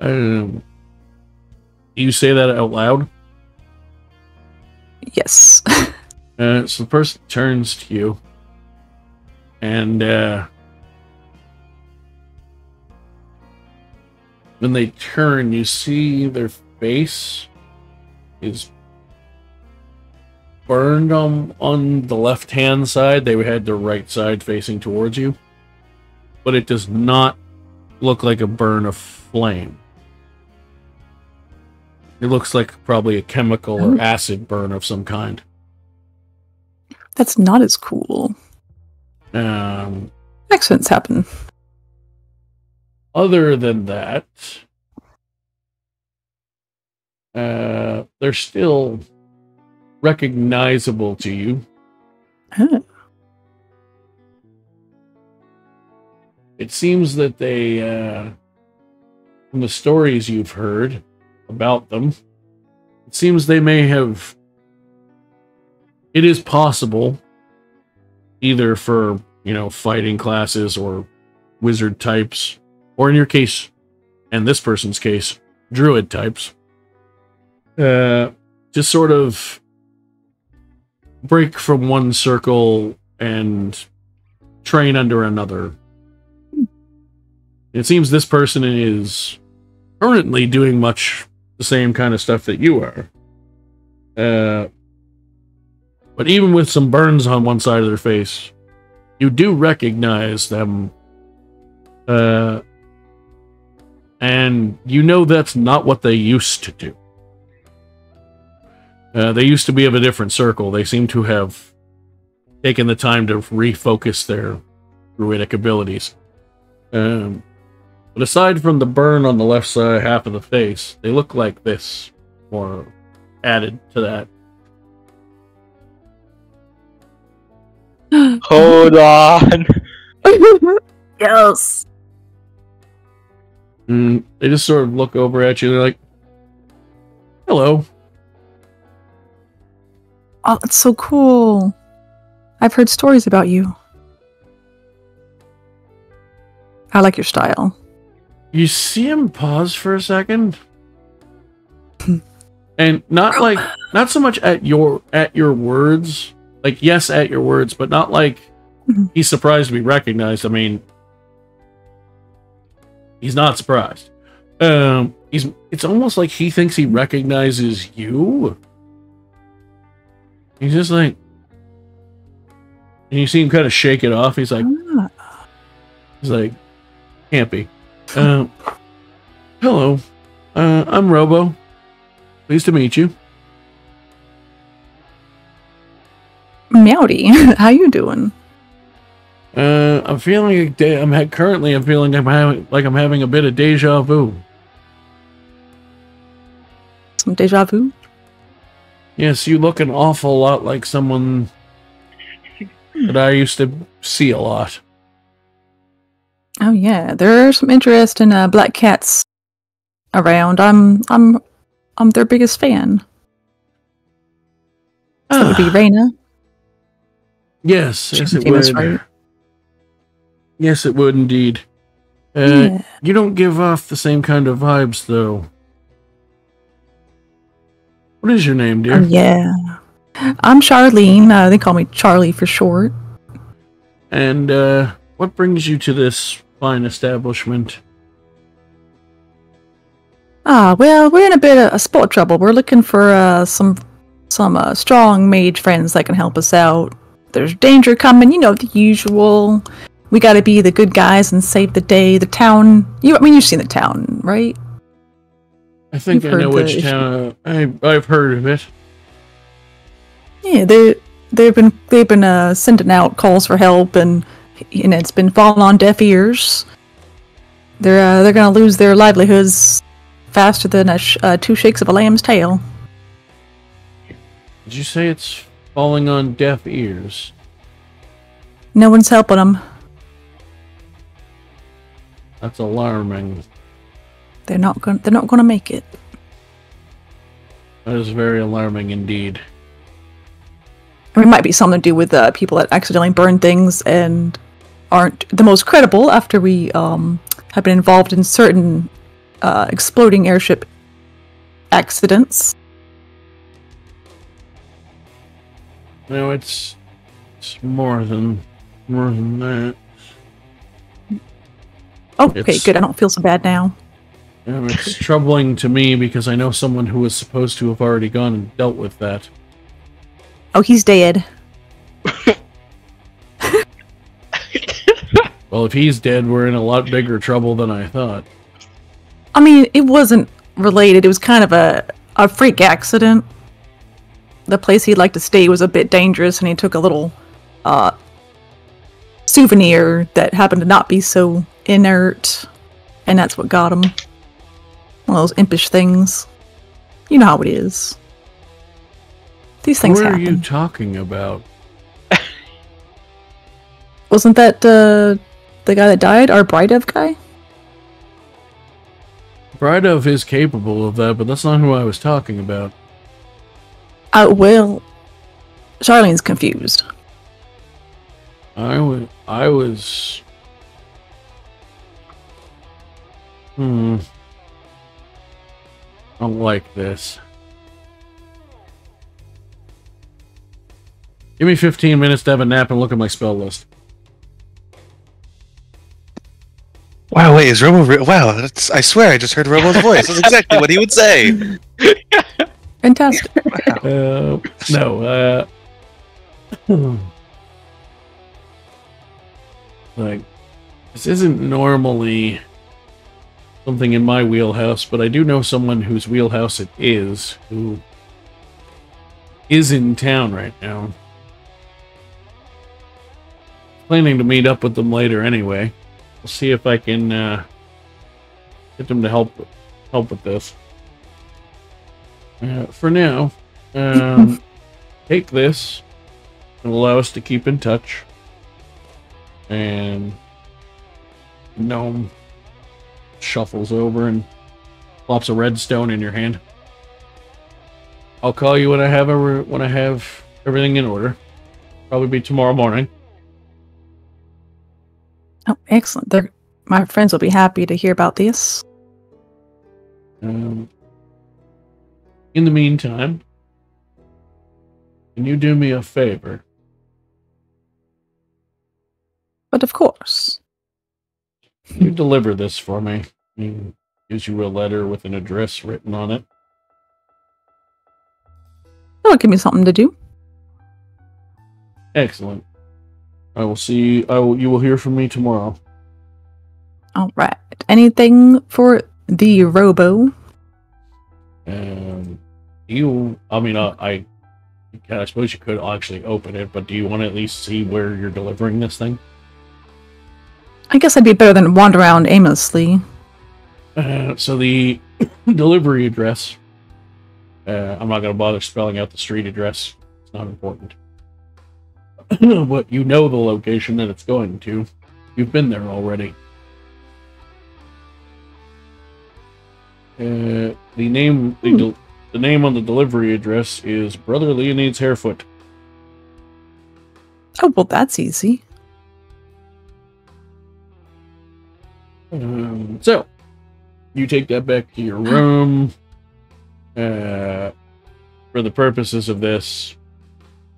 Um, you say that out loud? Yes. Uh, so the person turns to you, and uh, when they turn, you see their face is burned on on the left hand side. They had the right side facing towards you, but it does not look like a burn of flame. It looks like probably a chemical or Oh. acid burn of some kind. That's not as cool. Um, Accidents happen. other than that, uh, they're still recognizable to you. Huh. It seems that they, uh, from the stories you've heard about them, it seems they may have. It is possible, either for, you know, fighting classes or wizard types, or in your case, and this person's case, druid types, uh, just sort of break from one circle and train under another. It seems this person is currently doing much the same kind of stuff that you are. Uh, but even with some burns on one side of their face, you do recognize them. Uh, and you know that's not what they used to do. Uh, they used to be of a different circle. They seem to have taken the time to refocus their druidic abilities. Um, but aside from the burn on the left side half of the face, they look like this, or added to that. Hold on. yes. And they just sort of look over at you. They're like, "Hello." Oh, that's so cool. I've heard stories about you. I like your style. You see him pause for a second, and not like not so much at your at your words. Like yes, at your words, but not like Mhm. he's surprised to be recognized. I mean, he's not surprised. Um, he's it's almost like he thinks he recognizes you. He's just like, and you see him kind of shake it off. He's like, Ah, He's like, can't be. Um, hello, uh, I'm Robo. Pleased to meet you. Meowdy, how you doing? Uh, I'm feeling de- I'm ha- currently I'm feeling I'm having like I'm having a bit of deja vu. Some deja vu? Yes, you look an awful lot like someone that I used to see a lot. Oh yeah, there are some interesting uh, black cats around. I'm I'm I'm their biggest fan. So that would be Raina. yes, yes, it would. right? Yes, it would indeed. Uh, yeah. You don't give off the same kind of vibes, though. What is your name, dear? Oh, yeah. I'm Charlene. Uh, they call me Charlie for short. And uh, what brings you to this fine establishment? Ah, well, we're in a bit of a spot trouble. We're looking for uh, some some uh, strong mage friends that can help us out. There's danger coming, you know the usual. We got to be the good guys and save the day. The town, you I mean you've seen the town, right? I think You've I know which town. I I've heard of it. Yeah, they they've been they've been uh, sending out calls for help, and and it's been falling on deaf ears. They're uh, they're gonna lose their livelihoods faster than a sh- uh, two shakes of a lamb's tail. Did you say it's falling on deaf ears? No one's helping them. That's alarming. They're not going. They're not going to make it. That is very alarming indeed. I mean, it might be something to do with uh, people that accidentally burn things and aren't the most credible after we um, have been involved in certain uh, exploding airship accidents. No, it's it's more than more than that. Oh, okay, It's- good. I don't feel so bad now. It's troubling to me because I know someone who was supposed to have already gone and dealt with that. Oh, he's dead. Well, if he's dead, we're in a lot bigger trouble than I thought. I mean, it wasn't related. It was kind of a a freak accident. The place he'd like to stay was a bit dangerous, and he took a little uh, souvenir that happened to not be so inert, and that's what got him. One of those impish things. You know how it is. These things What are you talking about? Wasn't that uh, the guy that died? Our Bridev guy? Brydov is capable of that, but that's not who I was talking about. Uh, well, Charlene's confused. I was. I was. Hmm. I Don't like this. Give me 15 minutes to have a nap and look at my spell list. Wow, wait, is Robo... Wow, I swear I just heard Robo's voice. That's exactly what he would say. Fantastic. Wow. Uh, no, uh... like, this isn't normally something in my wheelhouse, but I do know someone whose wheelhouse it is, who is in town right now. Planning to meet up with them later anyway. We'll see if I can uh, get them to help help with this. Uh, for now, um, take this and allow us to keep in touch. And gnome shuffles over and plops a red stone in your hand. I'll call you when I have when I have everything in order. Probably be tomorrow morning. Oh, excellent. They're, my friends will be happy to hear about this. Um, in the meantime, can you do me a favor? But of course. You deliver this for me? He gives you a letter with an address written on it. That'll give me something to do. Excellent. I will see. I will. You will hear from me tomorrow. All right. Anything for the robo? Um, you. I mean, uh, I. I suppose you could actually open it, but do you want to at least see where you're delivering this thing? I guess I'd be better than wander around aimlessly. Uh, so the delivery address. Uh, I'm not going to bother spelling out the street address. It's not important. but you know the location that it's going to. You've been there already. Uh, the name the, the name on the delivery address is Brother Leonide's Hairfoot. Oh, well, that's easy. Um, so, you take that back to your room. Uh, for the purposes of this,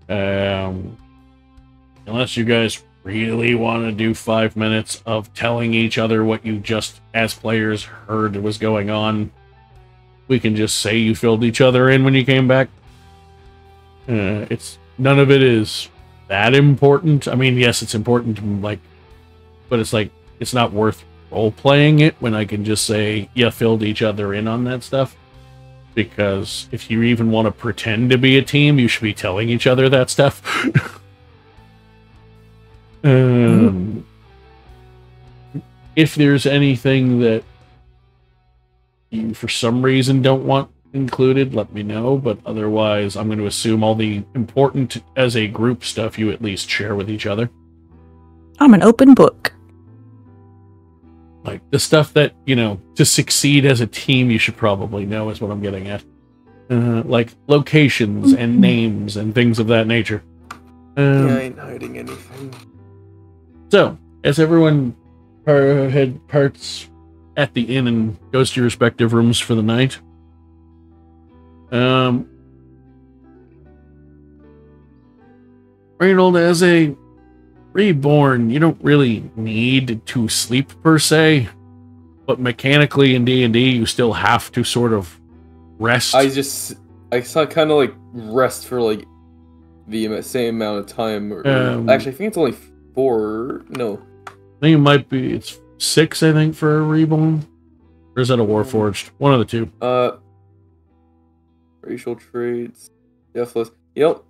um, unless you guys really want to do five minutes of telling each other what you just, as players, heard was going on, we can just say you filled each other in when you came back. Uh, it's none of it is that important. I mean, yes, it's important, like, but it's like it's not worth role playing it when I can just say, yeah, filled each other in on that stuff. Because if you even want to pretend to be a team, you should be telling each other that stuff. um, if there's anything that you, for some reason, don't want included, let me know. But otherwise, I'm going to assume all the important as a group stuff you at least share with each other. I'm an open book. Like the stuff that you know to succeed as a team you should probably know is what i'm getting at. Uh, like locations and names and things of that nature. Um, yeah, I ain't hiding anything. so as everyone par- head parts at the inn and goes to your respective rooms for the night um Reynold, as a reborn, you don't really need to sleep per se, but mechanically in D and D, you still have to sort of rest. I just I saw kind of like rest for like the same amount of time. Or, Um, actually, I think it's only four. No, I think it might be it's six. I think for a reborn, or is that a warforged? One of the two. uh, racial traits, deathless. You know,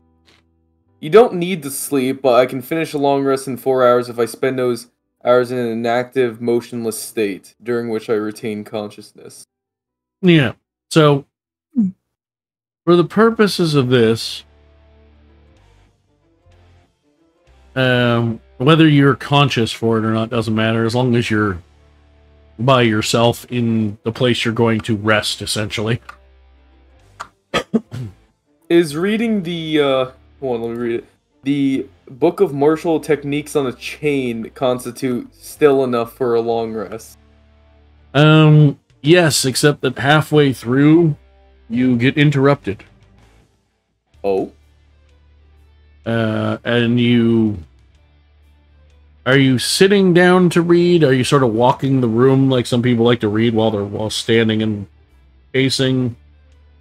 you don't need to sleep, but I can finish a long rest in four hours if I spend those hours in an inactive, motionless state during which I retain consciousness. Yeah. So, for the purposes of this, um, whether you're conscious for it or not doesn't matter as long as you're by yourself in the place you're going to rest, essentially. Is reading the uh hold on, let me read it. The Book of Martial Techniques on a Chain constitute still enough for a long rest. Um, yes, except that halfway through, you get interrupted. Oh, uh, and you are you sitting down to read? Are you sort of walking the room like some people like to read while they're while standing and pacing?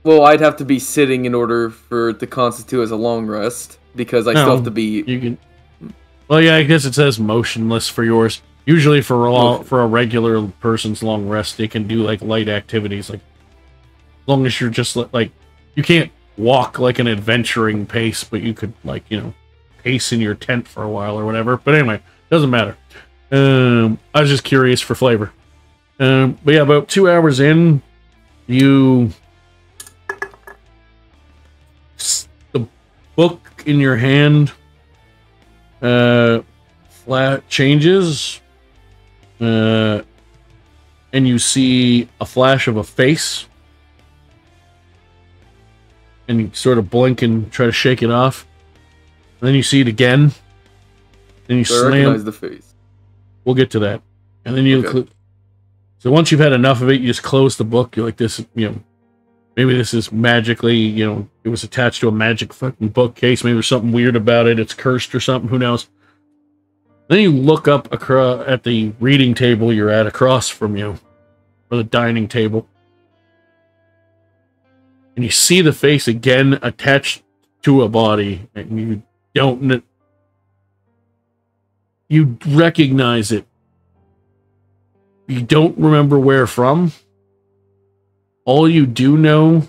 Well, I'd have to be sitting in order for it to constitute as a long rest because I No, still have to be. You can. Well, yeah, I guess it says motionless for yours. Usually, for a long, for a regular person's long rest, they can do like light activities, like as long as you're just like you can't walk like an adventuring pace, but you could like you know pace in your tent for a while or whatever. But anyway, doesn't matter. Um, I was just curious for flavor. Um, but yeah, about two hours in, you book in your hand uh flat changes uh and you see a flash of a face and you sort of blink and try to shake it off and then you see it again then you So I slam recognize the face. We'll get to that. And then you. Okay. so once you've had enough of it, you just close the book. You're like, this, you know, maybe this is magically, you know, it was attached to a magic fucking bookcase. Maybe there's something weird about it. It's cursed or something. Who knows? Then you look up across at the reading table you're at across from you, or the dining table, and you see the face again attached to a body, and you don't. You recognize it. You don't remember where from. All you do know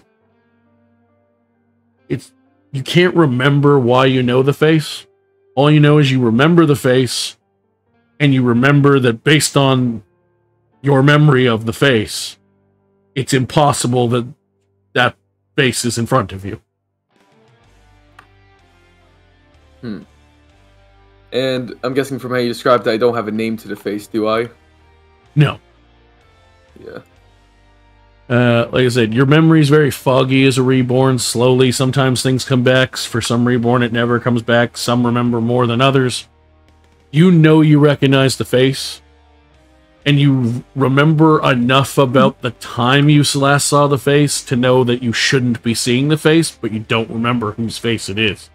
it's you can't remember why you know the face. All you know is you remember the face and you remember that based on your memory of the face, it's impossible that that face is in front of you. Hmm. And I'm guessing from how you described it, I don't have a name to the face, do I? No. Yeah. Uh, like I said, your memory is very foggy as a reborn. Slowly, sometimes things come back. For some reborn, it never comes back. Some remember more than others. You know you recognize the face, and you remember enough about the time you last saw the face to know that you shouldn't be seeing the face, but you don't remember whose face it is.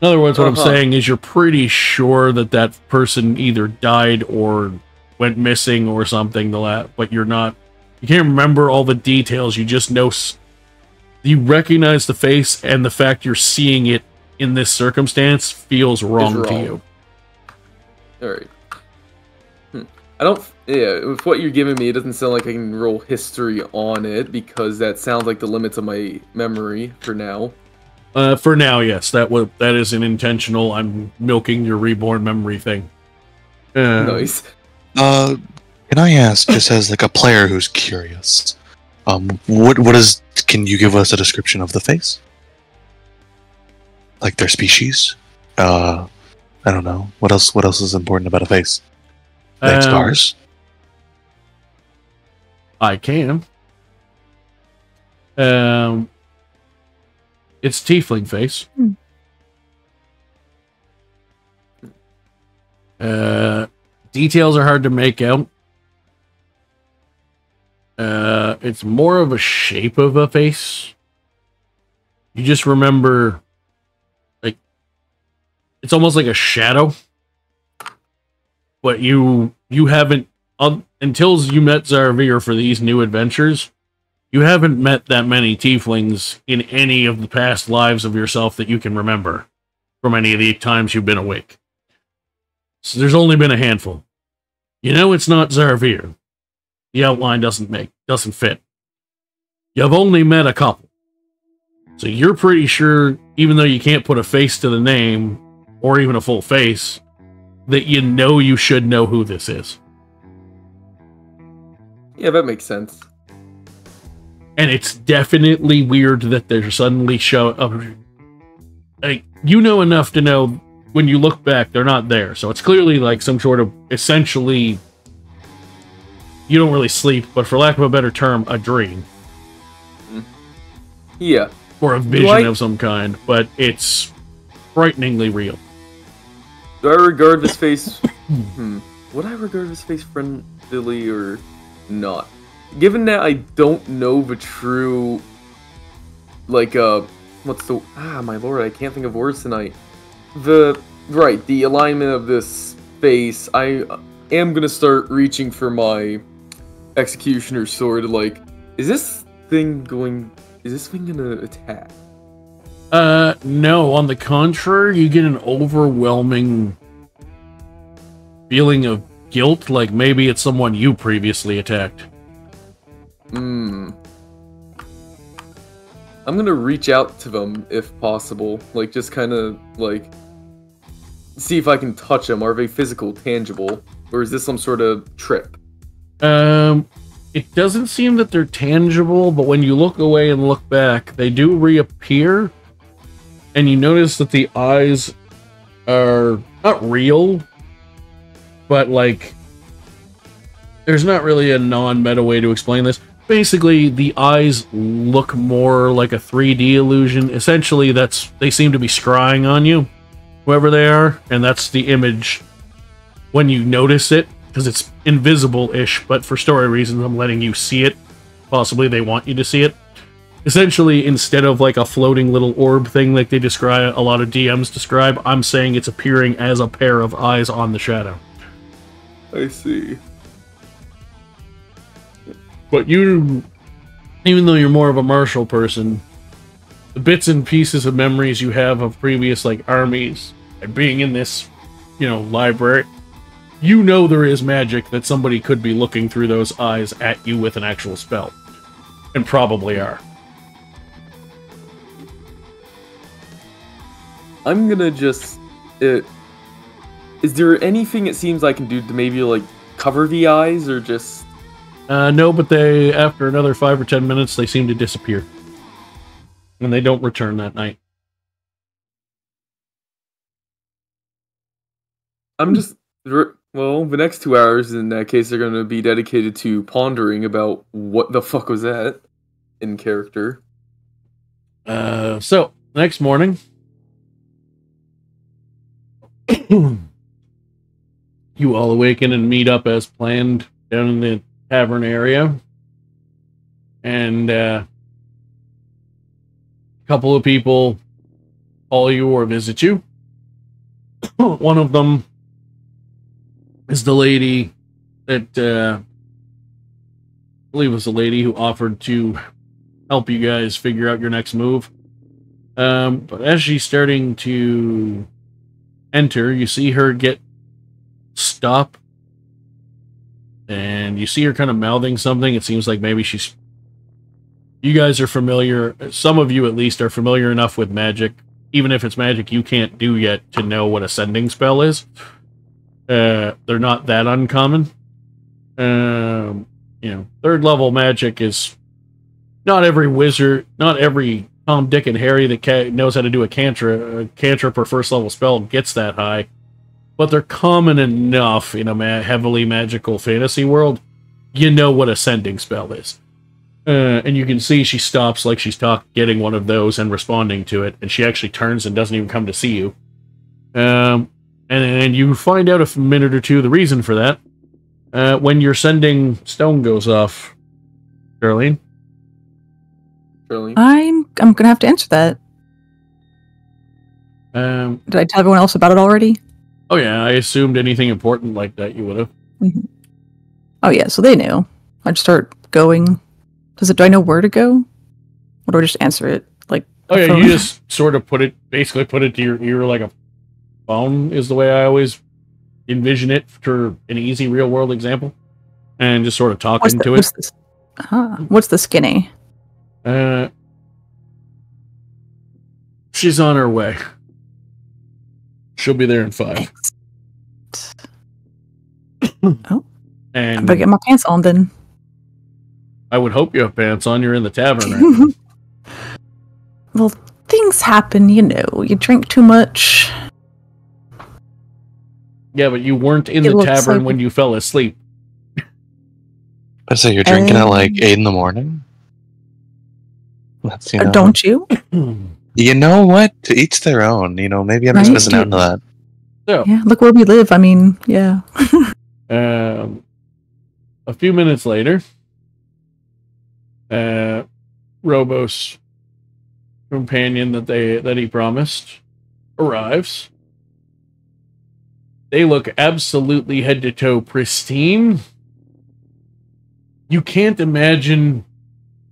In other words, what I'm Uh-huh. saying is you're pretty sure that that person either died or went missing or something the la- but you're not you can't remember all the details you just know you recognize the face and the fact you're seeing it in this circumstance feels wrong, to you Alright. Hmm. I don't. Yeah, with what you're giving me, it doesn't sound like I can roll history on it because that sounds like the limits of my memory for now. uh, for now yes that was that is an intentional i'm milking your reborn memory thing uh, Nice. Uh, can I ask, just as like a player who's curious, um, what what is? Can you give us a description of the face? Like their species? Uh, I don't know. What else? What else is important about a face? They have um, scars. i can um it's tiefling face Hmm. Uh, details are hard to make out. Uh, it's more of a shape of a face. You just remember, like, it's almost like a shadow. But you you haven't un, until you met Zarvir for these new adventures. You haven't met that many tieflings in any of the past lives of yourself that you can remember from any of the times you've been awake. So there's only been a handful. You know it's not Zarvir. The outline doesn't make doesn't fit. You've only met a couple. So you're pretty sure, even though you can't put a face to the name, or even a full face, that you know you should know who this is. Yeah, that makes sense. And it's definitely weird that they're suddenly show up. Like, you know enough to know when you look back, they're not there. So it's clearly like some sort of essentially. You don't really sleep, but for lack of a better term, a dream Yeah. or a vision I- of some kind. But it's frighteningly real. Do I regard this face? hmm. Would I regard this face friendly or not? Given that I don't know the true, like, uh, what's the ah my lord I can't think of words tonight. The right the alignment of this face. I am gonna start reaching for my executioner sword. Like, is this thing going? Is this thing gonna attack? Uh, no. On the contrary, you get an overwhelming feeling of guilt, like maybe it's someone you previously attacked. Hmm. I'm gonna reach out to them if possible. Like, just kind of like see if I can touch them. Are they physical, tangible, or is this some sort of trip? Um, it doesn't seem that they're tangible, but when you look away and look back, they do reappear, and you notice that the eyes are not real, but like there's not really a non-meta way to explain this. Basically, the eyes look more like a 3D illusion. Essentially, that's they seem to be scrying on you, whoever they are, and that's the image when you notice it because it's invisible-ish. But for story reasons, I'm letting you see it. Possibly they want you to see it. Essentially, instead of like a floating little orb thing like they describe, a lot of DMs describe, I'm saying it's appearing as a pair of eyes on the shadow. I see. But you, even though you're more of a martial person, the bits and pieces of memories you have of previous like armies and being in this, you know, library, you know there is magic that somebody could be looking through those eyes at you with an actual spell, and probably are. I'm gonna just. It, is there anything it seems I can do to maybe like cover the eyes or just? Uh, no, but they after another five or ten minutes they seem to disappear, and they don't return that night. I'm just. Well, the next two hours in that case are gonna be dedicated to pondering about what the fuck was that in character. Uh, so next morning, you all awaken and meet up as planned down in the tavern area, and uh, a couple of people call you or visit you. One of them is the lady that uh, I believe was the lady who offered to help you guys figure out your next move. Um, but as she's starting to enter, you see her get stop, and you see her kind of mouthing something. It seems like maybe she's. You guys are familiar. Some of you, at least, are familiar enough with magic, even if it's magic you can't do yet, to know what a sending spell is. Uh, they're not that uncommon. Um, you know, third level magic is not every wizard, not every Tom, Dick, and Harry that knows how to do a cantrip, a cantrip or first level spell gets that high, but they're common enough in a ma- heavily magical fantasy world. You know what a sending spell is. Uh, and you can see she stops like she's talk getting one of those and responding to it, and she actually turns and doesn't even come to see you. Um, and, and you find out a minute or two the reason for that uh, when your sending stone goes off, Darlene. Really? I'm I'm gonna have to answer that. Um, Did I tell everyone else about it already? oh yeah, I assumed anything important like that you would have. Oh yeah, so they knew. I'd start going. Does it? Do I know where to go? Or do I just answer it? Like Oh yeah, phone? you just sort of put it, basically put it to your ear like a phone is the way I always envision it for an easy real world example, and just sort of talk what's into the, it. what's this? Ah, what's the skinny? Uh, she's on her way. She'll be there in five. I And better get my pants on then. I would hope you have pants on. You're in the tavern right well, things happen, you know. You drink too much. Yeah, but you weren't in It the tavern like- when you fell asleep. I say you're drinking at like Um, eight in the morning. That's you Or know. don't you? You know what? To each their own. You know, maybe I'm just Right. missing out on that. So, Yeah, look where we live. I mean, yeah. Um, a few minutes later, uh, Robos companion that they that he promised arrives. They look absolutely head to toe pristine. You can't imagine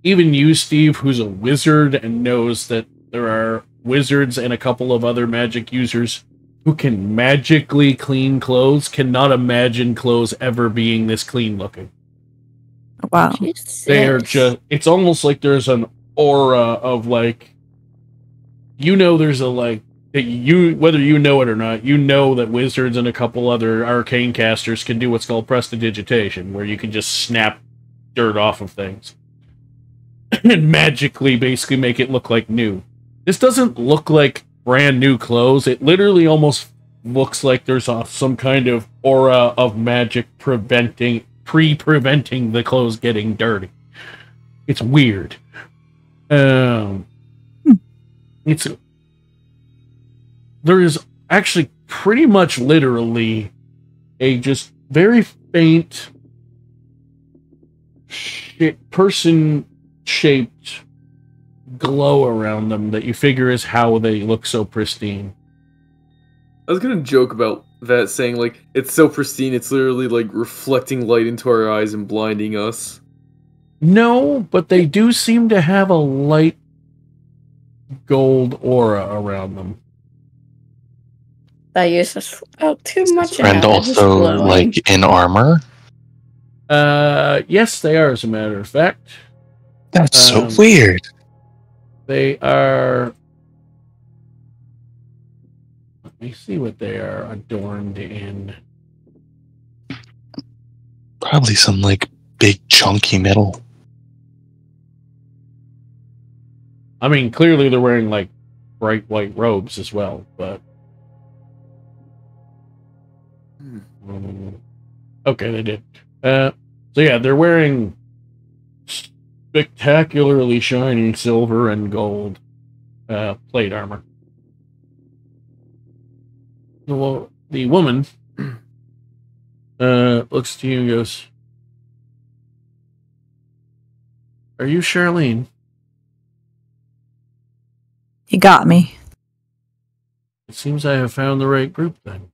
even you, Steve, who's a wizard and knows that there are wizards and a couple of other magic users who can magically clean clothes, cannot imagine clothes ever being this clean looking. Wow. They are just, it's almost like there's an aura of like, you know, there's a like, that you, whether you know it or not, you know that wizards and a couple other arcane casters can do what's called prestidigitation, where you can just snap dirt off of things and magically basically make it look like new. This doesn't look like brand new clothes. It literally almost looks like there's a, some kind of aura of magic preventing pre-preventing the clothes getting dirty. It's weird. Um it's there is actually pretty much literally a just very faint sh- person shaped glow around them that you figure is how they look so pristine. I was gonna joke about that, saying like it's so pristine, it's literally like reflecting light into our eyes and blinding us. No, but they do seem to have a light gold aura around them. That uses oh too much. And also like in armor. Uh, yes, they are. As a matter of fact, That's Um, so weird. they are. Let me see what they are adorned in. Probably some like big chunky metal. I mean, clearly they're wearing like bright white robes as well, but. Hmm. Mm, Okay, they did. Uh, so yeah, they're wearing spectacularly shiny silver and gold uh, plate armor. The, wo- the woman uh, looks to you and goes, Are you Charlene? You got me. It seems I have found the right group then.